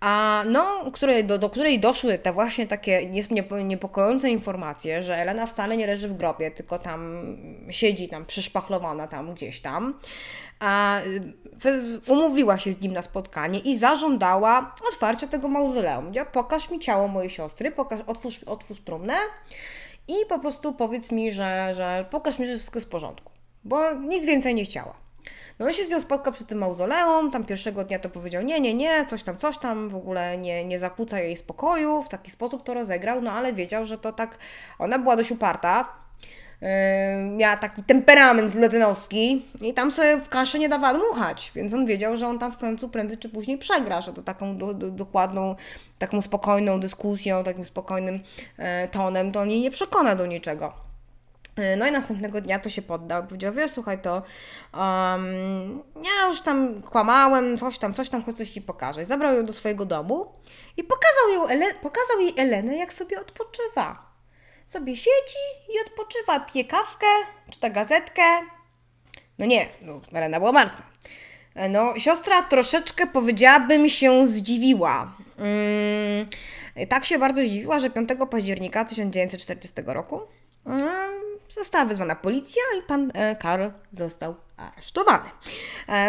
a no, której, do, do której doszły te właśnie takie niepokojące informacje, że Elena wcale nie leży w grobie, tylko tam siedzi tam przyszpachlowana tam gdzieś tam. A umówiła się z nim na spotkanie i zażądała otwarcia tego mauzoleum. Pokaż mi ciało mojej siostry, pokaż, otwórz, otwórz trumnę i po prostu powiedz mi, że, że pokaż mi, że wszystko jest w porządku. Bo nic więcej nie chciała. No on się z nią spotkał przy tym mauzoleum, tam pierwszego dnia to powiedział nie, nie, nie, coś tam, coś tam, w ogóle nie, nie zakłóca jej spokoju, w taki sposób to rozegrał, no ale wiedział, że to tak, ona była dość uparta, Yy, miała taki temperament letynowski i tam sobie w kaszę nie dawała dmuchać, więc on wiedział, że on tam w końcu prędzej czy później przegra, że to taką do, do, dokładną, taką spokojną dyskusją, takim spokojnym e, tonem, to on jej nie przekona do niczego. No i następnego dnia to się poddał. Powiedział, wiesz, słuchaj, to um, ja już tam kłamałem, coś tam, coś tam, choć coś Ci pokażę. Zabrał ją do swojego domu i pokazał, ją Ele pokazał jej Elenę, jak sobie odpoczywa. Sobie siedzi i odpoczywa, pije kawkę, czyta gazetkę. No nie, no, Elena była martwa. No, siostra troszeczkę, powiedziałabym, się zdziwiła. Mm, tak się bardzo zdziwiła, że 5 października 1940 roku Została wezwana policja i pan e, Karl został aresztowany.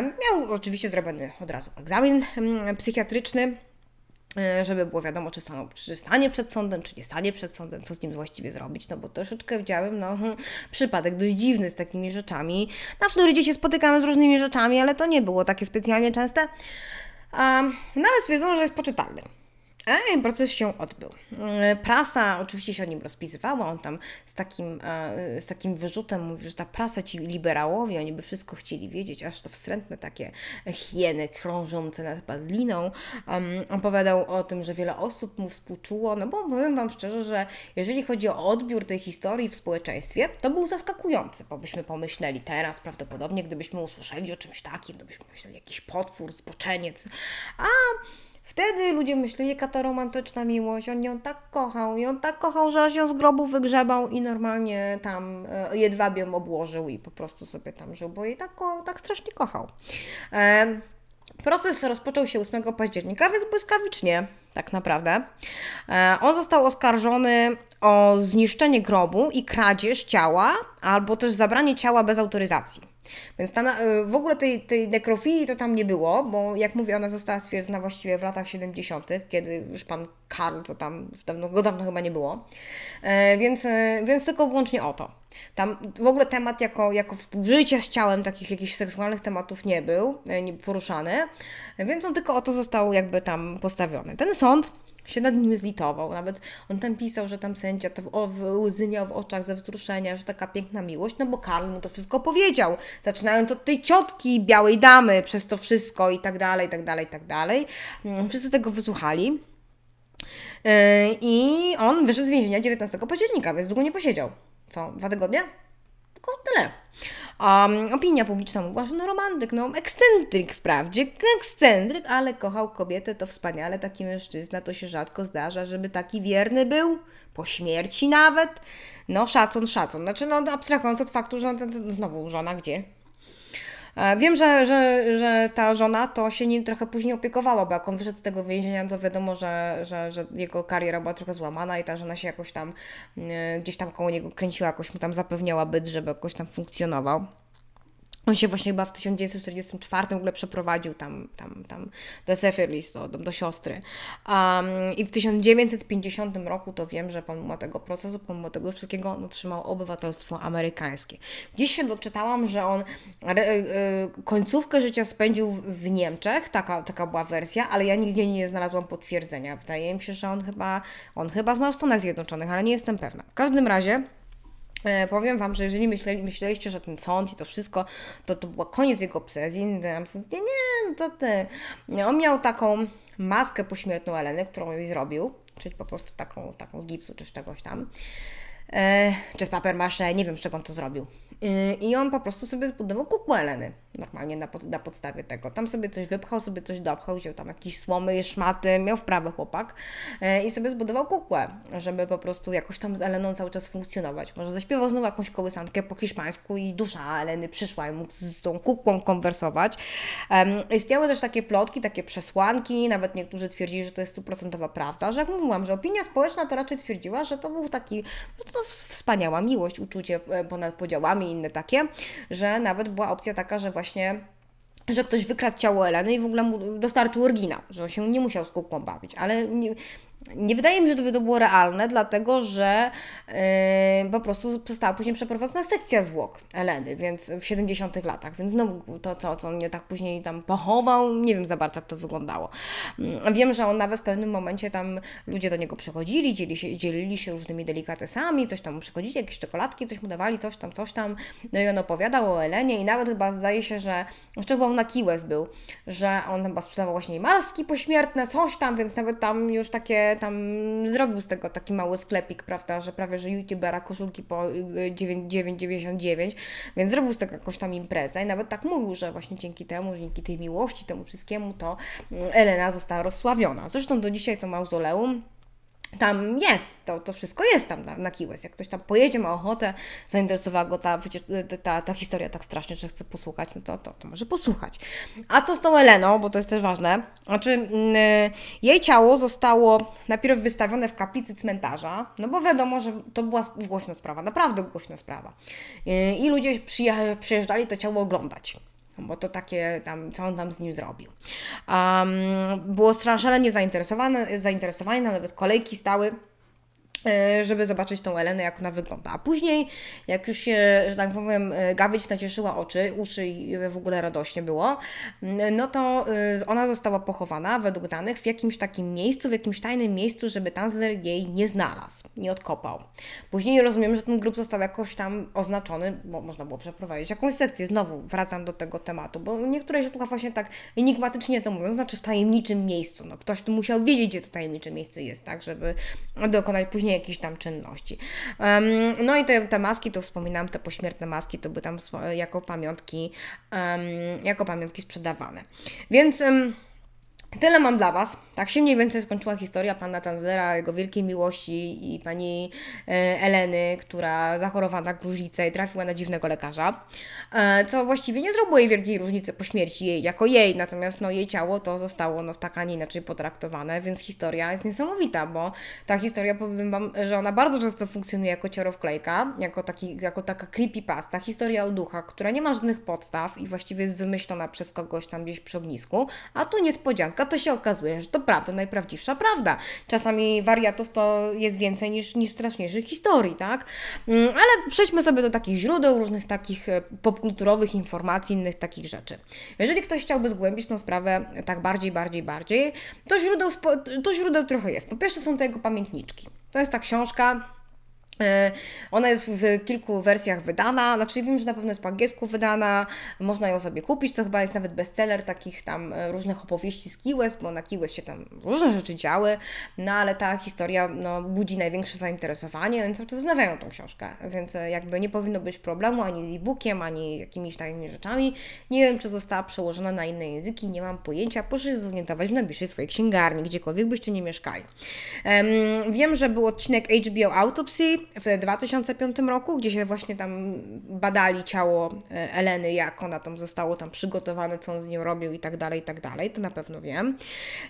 Miał oczywiście zrobiony od razu egzamin psychiatryczny, e, żeby było wiadomo, czy stanie przed sądem, czy nie stanie przed sądem, co z nim właściwie zrobić, no bo troszeczkę widziałem, no, hmm, przypadek dość dziwny z takimi rzeczami. Na Florydzie się spotykamy z różnymi rzeczami, ale to nie było takie specjalnie częste. No ale stwierdzono, że jest poczytalny. A proces się odbył. E, prasa oczywiście się o nim rozpisywała, on tam z takim, e, z takim wyrzutem mówi, że ta prasa ci liberałowie, oni by wszystko chcieli wiedzieć, aż to wstrętne takie hieny krążące nad padliną. Um, opowiadał o tym, że wiele osób mu współczuło, no bo powiem Wam szczerze, że jeżeli chodzi o odbiór tej historii w społeczeństwie, to był zaskakujący, bo byśmy pomyśleli teraz prawdopodobnie, gdybyśmy usłyszeli o czymś takim, to byśmy myśleli jakiś potwór, zboczeniec, a Wtedy ludzie myśleli, jaka to romantyczna miłość, on ją tak kochał on tak kochał, że aż ją z grobu wygrzebał i normalnie tam e, jedwabiem obłożył i po prostu sobie tam żył, bo jej tak, tak strasznie kochał. E, proces rozpoczął się 8 października, więc błyskawicznie tak naprawdę. E, on został oskarżony o zniszczenie grobu i kradzież ciała, albo też zabranie ciała bez autoryzacji. Więc y, w ogóle tej, tej nekrofilii to tam nie było, bo jak mówię, ona została stwierdzona właściwie w latach 70., kiedy już pan Karl to tam dawno, go dawno chyba nie było. E, więc, e, więc tylko wyłącznie o to. Tam w ogóle temat jako, jako współżycia z ciałem, takich jakichś seksualnych tematów nie był, e, nie poruszany, więc on tylko o to został jakby tam postawiony. Ten sąd się nad nim zlitował. Nawet on tam pisał, że tam sędzia to łzy miał w oczach ze wzruszenia, że taka piękna miłość, no bo Karl mu to wszystko powiedział. Zaczynając od tej ciotki białej damy przez to wszystko i tak dalej, i tak dalej, i tak dalej. Mm, wszyscy tego wysłuchali. Yy, I on wyszedł z więzienia 19 października, więc długo nie posiedział. Co, dwa tygodnie? Tylko tyle. Um, opinia publiczna mówiła, że no romantyk, no ekscentryk wprawdzie, ekscentryk, ale kochał kobietę, to wspaniale, taki mężczyzna, to się rzadko zdarza, żeby taki wierny był, po śmierci nawet. No szacun, szacun. Znaczy, no abstrahując od faktu, że znowu żona gdzie? Wiem, że, że, że ta żona to się nim trochę później opiekowała, bo jak on wyszedł z tego więzienia, to wiadomo, że, że, że jego kariera była trochę złamana i ta żona się jakoś tam e, gdzieś tam koło niego kręciła, jakoś mu tam zapewniała byt, żeby jakoś tam funkcjonował. On się właśnie chyba w 1944 w ogóle przeprowadził tam, tam, tam do Seferlis, do, do, do siostry. Um, I w 1950 roku to wiem, że pomimo tego procesu, pomimo tego wszystkiego, on otrzymał obywatelstwo amerykańskie. Gdzieś się doczytałam, że on e, końcówkę życia spędził w Niemczech, taka, taka była wersja, ale ja nigdzie nie znalazłam potwierdzenia. Wydaje mi się, że on chyba, on chyba zmarł w Stanach Zjednoczonych, ale nie jestem pewna. W każdym razie powiem Wam, że jeżeli myśleli, myśleliście, że ten sąd i to wszystko, to to był koniec jego obsesji, nie, nie, to ty. On miał taką maskę pośmiertną Eleny, którą jej zrobił, czyli po prostu taką, taką z gipsu czy z czegoś tam. e, czy z papermasze, nie wiem z czego on to zrobił. E, I on po prostu sobie zbudował kukłę Eleny, normalnie na, pod, na podstawie tego. Tam sobie coś wypchał, sobie coś dopchał, wziął tam jakieś słomy, szmaty, miał wprawę chłopak e, i sobie zbudował kukłę, żeby po prostu jakoś tam z Eleną cały czas funkcjonować. Może zaśpiewał znowu jakąś kołysankę po hiszpańsku i dusza Eleny przyszła i mógł z tą kukłą konwersować. Istniały też takie plotki, takie przesłanki, nawet niektórzy twierdzili, że to jest stuprocentowa prawda, że jak mówiłam, że opinia społeczna to raczej twierdziła, że to był taki, no to wspaniała miłość, uczucie e, ponad podziałami i inne takie, że nawet była opcja taka, że właśnie że ktoś wykradł ciało Eleny i w ogóle mu dostarczył oryginał, że on się nie musiał z kukłą bawić, ale nie, nie wydaje mi się, że to by to było realne, dlatego że yy, po prostu została później przeprowadzona sekcja zwłok Eleny, więc w 70 latach, więc znowu to, co, co on nie tak później tam pochował, nie wiem za bardzo, jak to wyglądało. Yy, wiem, że on nawet w pewnym momencie tam ludzie do niego przychodzili, dzielili się, dzielili się różnymi delikatesami, coś tam mu przychodzili, jakieś czekoladki, coś mu dawali, coś tam, coś tam, no i on opowiadał o Elenie i nawet chyba zdaje się, że jeszcze chyba na Key był, że on chyba sprzedawał właśnie maski pośmiertne, coś tam, więc nawet tam już takie tam zrobił z tego taki mały sklepik, prawda, że prawie, że youtubera koszulki po 9,99, y, więc zrobił z tego jakąś tam imprezę i nawet tak mówił, że właśnie dzięki temu, dzięki tej miłości, temu wszystkiemu, to mm, Elena została rozsławiona. Zresztą do dzisiaj to mauzoleum tam jest, to, to wszystko jest tam na, na Key West. Jak ktoś tam pojedzie, ma ochotę, zainteresowała go ta, ta, ta historia tak strasznie, że chce posłuchać, no to, to, to może posłuchać. A co z tą Eleną, bo to jest też ważne, znaczy yy, jej ciało zostało najpierw wystawione w kaplicy cmentarza, no bo wiadomo, że to była głośna sprawa, naprawdę głośna sprawa. Yy, I ludzie przyjeżdżali to ciało oglądać bo to takie tam, co on tam z nim zrobił. Um, było szalenie zainteresowane, zainteresowanie, nawet kolejki stały żeby zobaczyć tą Elenę, jak ona wygląda. A później, jak już się, że tak powiem, e, gawić nacieszyła oczy, uszy i w ogóle radośnie było, no to e, ona została pochowana, według danych, w jakimś takim miejscu, w jakimś tajnym miejscu, żeby Tanzler jej nie znalazł, nie odkopał. Później rozumiem, że ten grób został jakoś tam oznaczony, bo można było przeprowadzić jakąś sekcję. Znowu wracam do tego tematu, bo niektóre źródła właśnie tak enigmatycznie to mówią, znaczy w tajemniczym miejscu. No, ktoś tu musiał wiedzieć, gdzie to tajemnicze miejsce jest, tak, żeby dokonać później jakiejś tam czynności. Um, no i te, te maski, to wspominam, te pośmiertne maski, to były tam jako pamiątki, um, jako pamiątki sprzedawane. Więc... Um, Tyle mam dla Was. Tak się mniej więcej skończyła historia pana Tanzlera, jego wielkiej miłości i pani e, Eleny, która zachorowała na gruźlicę i trafiła na dziwnego lekarza, e, co właściwie nie zrobiło jej wielkiej różnicy po śmierci jej, jako jej, natomiast no, jej ciało to zostało no, tak, a nie inaczej potraktowane, więc historia jest niesamowita, bo ta historia, powiem Wam, że ona bardzo często funkcjonuje jako ciorowklejka, jako, taki, jako taka creepypasta, historia o duchach, która nie ma żadnych podstaw i właściwie jest wymyślona przez kogoś tam gdzieś przy ognisku, a tu niespodzianka, to się okazuje, że to prawda, najprawdziwsza prawda. Czasami wariatów to jest więcej niż, niż straszniejszych historii, tak? Mm, ale przejdźmy sobie do takich źródeł, różnych takich e, popkulturowych informacji, innych takich rzeczy. Jeżeli ktoś chciałby zgłębić tą sprawę tak bardziej, bardziej, bardziej, to źródeł, to źródeł trochę jest. Po pierwsze są to jego pamiętniczki. To jest ta książka, ona jest w kilku wersjach wydana, znaczy wiem, że na pewno jest po angielsku wydana, można ją sobie kupić, to chyba jest nawet bestseller takich tam e, różnych opowieści z Key West, bo na Key West się tam różne rzeczy działy, no ale ta historia no, budzi największe zainteresowanie, więc cały czas tą książkę, więc e, jakby nie powinno być problemu ani z e-bookiem, ani jakimiś takimi rzeczami. Nie wiem, czy została przełożona na inne języki, nie mam pojęcia, proszę się zorientować w najbliższej swojej księgarni, gdziekolwiek byście nie mieszkali. Um, wiem, że był odcinek HBO Autopsy, w 2005 roku, gdzie się właśnie tam badali ciało e, Eleny, jak ona tam zostało tam przygotowane, co on z nią robił i tak dalej, i tak dalej, to na pewno wiem.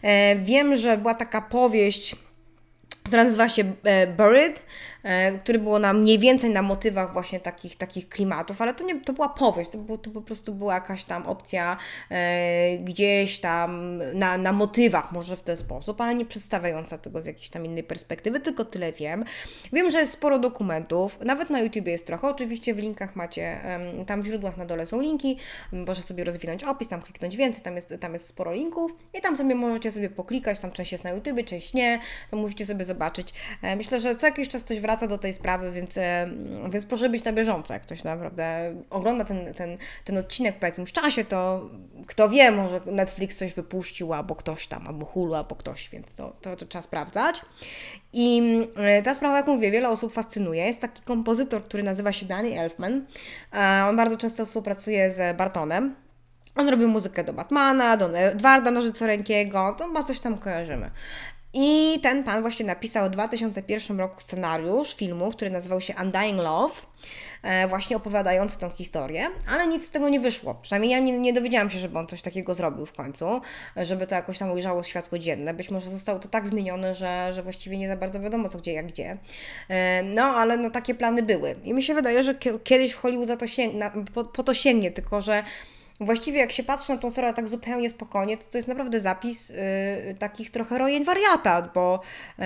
E, wiem, że była taka powieść, która nazywa się e, Buried, który było na mniej więcej na motywach właśnie takich, takich klimatów, ale to nie to była powieść, to, było, to po prostu była jakaś tam opcja e, gdzieś tam na, na motywach, może w ten sposób, ale nie przedstawiająca tego z jakiejś tam innej perspektywy, tylko tyle wiem. Wiem, że jest sporo dokumentów, nawet na YouTube jest trochę, oczywiście w linkach macie, tam w źródłach na dole są linki, może sobie rozwinąć opis, tam kliknąć więcej, tam jest, tam jest sporo linków i tam sobie możecie sobie poklikać, tam część jest na YouTube, część nie, to musicie sobie zobaczyć. E, myślę, że co jakiś czas ktoś wraca wraca do tej sprawy, więc, e, więc proszę być na bieżąco. Jak ktoś naprawdę ogląda ten, ten, ten odcinek po jakimś czasie, to kto wie, może Netflix coś wypuścił, albo ktoś tam, albo Hulu, albo ktoś, więc to, to, to trzeba sprawdzać. I e, ta sprawa, jak mówię, wiele osób fascynuje. Jest taki kompozytor, który nazywa się Danny Elfman. On bardzo często współpracuje z Bartonem. On robił muzykę do Batmana, do Edwarda Nożycorękiego, to ma coś tam kojarzymy. I ten pan właśnie napisał w 2001 roku scenariusz filmu, który nazywał się Undying Love, e, właśnie opowiadający tą historię, ale nic z tego nie wyszło. Przynajmniej ja nie, nie dowiedziałam się, żeby on coś takiego zrobił w końcu, żeby to jakoś tam ujrzało światło dzienne. Być może zostało to tak zmienione, że, że właściwie nie za bardzo wiadomo co gdzie, jak gdzie. E, no, ale no takie plany były. I mi się wydaje, że kiedyś w Hollywood za to sięgnie, po, po to sięgnie, tylko że Właściwie jak się patrzy na tą serię tak zupełnie spokojnie, to to jest naprawdę zapis yy, takich trochę rojeń wariata, bo yy,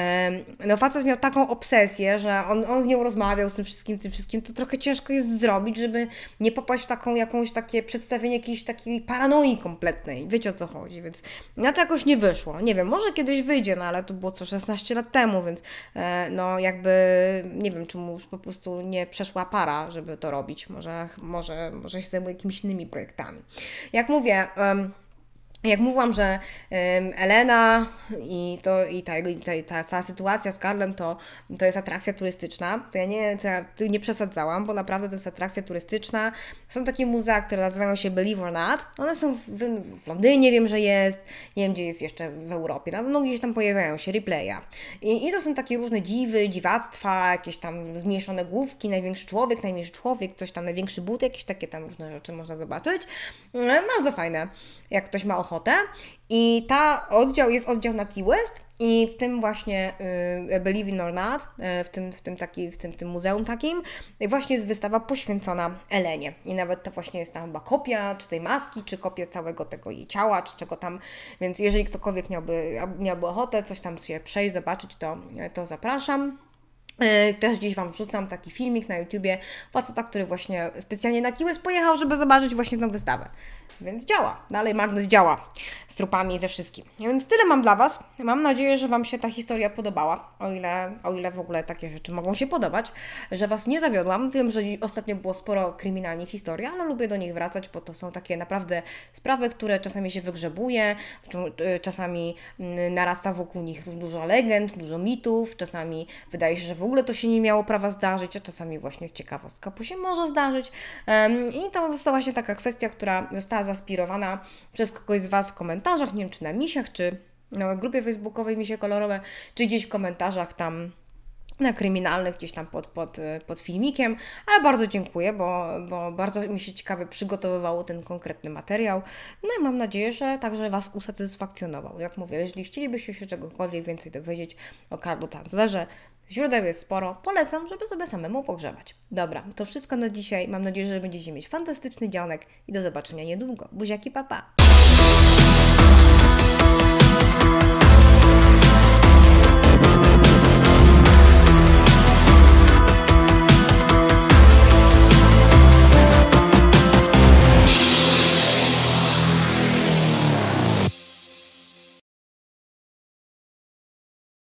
no facet miał taką obsesję, że on, on z nią rozmawiał z tym wszystkim, tym wszystkim, to trochę ciężko jest zrobić, żeby nie popaść w taką jakąś takie przedstawienie jakiejś takiej paranoi kompletnej. Wiecie o co chodzi, więc na to jakoś nie wyszło. Nie wiem, może kiedyś wyjdzie, no ale to było co 16 lat temu, więc yy, no jakby nie wiem, czy mu już po prostu nie przeszła para, żeby to robić. Może, może, może się zajmuje jakimiś innymi projektami. Jak mówię, jak mówiłam, że Elena i, to, i, ta, i ta, ta cała sytuacja z Karlem to, to jest atrakcja turystyczna, to ja nie, to ja nie przesadzałam, bo naprawdę to jest atrakcja turystyczna. Są takie muzea, które nazywają się Believe or Not. One są w, w Londynie, wiem, że jest, nie wiem, gdzie jest jeszcze w Europie. Na pewno gdzieś tam pojawiają się, replaya. I, I to są takie różne dziwy, dziwactwa, jakieś tam zmniejszone główki, największy człowiek, najmniejszy człowiek, coś tam, największy but, jakieś takie tam różne rzeczy można zobaczyć. Bardzo fajne, jak ktoś ma ochotę ochotę. I ta oddział jest oddział na Key West i w tym właśnie y, Believe in or Not, y, w, tym, w, tym taki, w tym, tym muzeum takim, właśnie jest wystawa poświęcona Elenie. I nawet to właśnie jest tam chyba kopia, czy tej maski, czy kopia całego tego jej ciała, czy czego tam. Więc jeżeli ktokolwiek miałby, miałby ochotę coś tam się przejść, zobaczyć, to, to zapraszam. E, też gdzieś Wam wrzucam taki filmik na YouTubie faceta, który właśnie specjalnie na Kiłys pojechał, żeby zobaczyć właśnie tę wystawę. Więc działa. Dalej magnes działa. Z trupami i ze wszystkim. Więc tyle mam dla Was. Mam nadzieję, że Wam się ta historia podobała. O ile, o ile w ogóle takie rzeczy mogą się podobać. Że Was nie zawiodłam. Wiem, że ostatnio było sporo kryminalnych historii, ale lubię do nich wracać, bo to są takie naprawdę sprawy, które czasami się wygrzebuje, e, czasami mm, narasta wokół nich dużo legend, dużo mitów, czasami wydaje się, że w ogóle to się nie miało prawa zdarzyć, a czasami właśnie jest ciekawostka, bo się może zdarzyć. I to została się taka kwestia, która została zaspirowana przez kogoś z Was w komentarzach, nie wiem czy na misiach, czy na grupie facebookowej Misie Kolorowe, czy gdzieś w komentarzach tam na kryminalnych gdzieś tam pod, pod, pod filmikiem, ale bardzo dziękuję, bo, bo bardzo mi się ciekawie przygotowywało ten konkretny materiał. No i mam nadzieję, że także Was usatysfakcjonował. Jak mówię, jeśli chcielibyście się czegokolwiek więcej dowiedzieć o Karlu Tanzlerze, źródeł jest sporo, polecam, żeby sobie samemu pogrzebać. Dobra, to wszystko na dzisiaj. Mam nadzieję, że będziecie mieć fantastyczny dzionek i do zobaczenia niedługo. Buziaki, papa! Pa.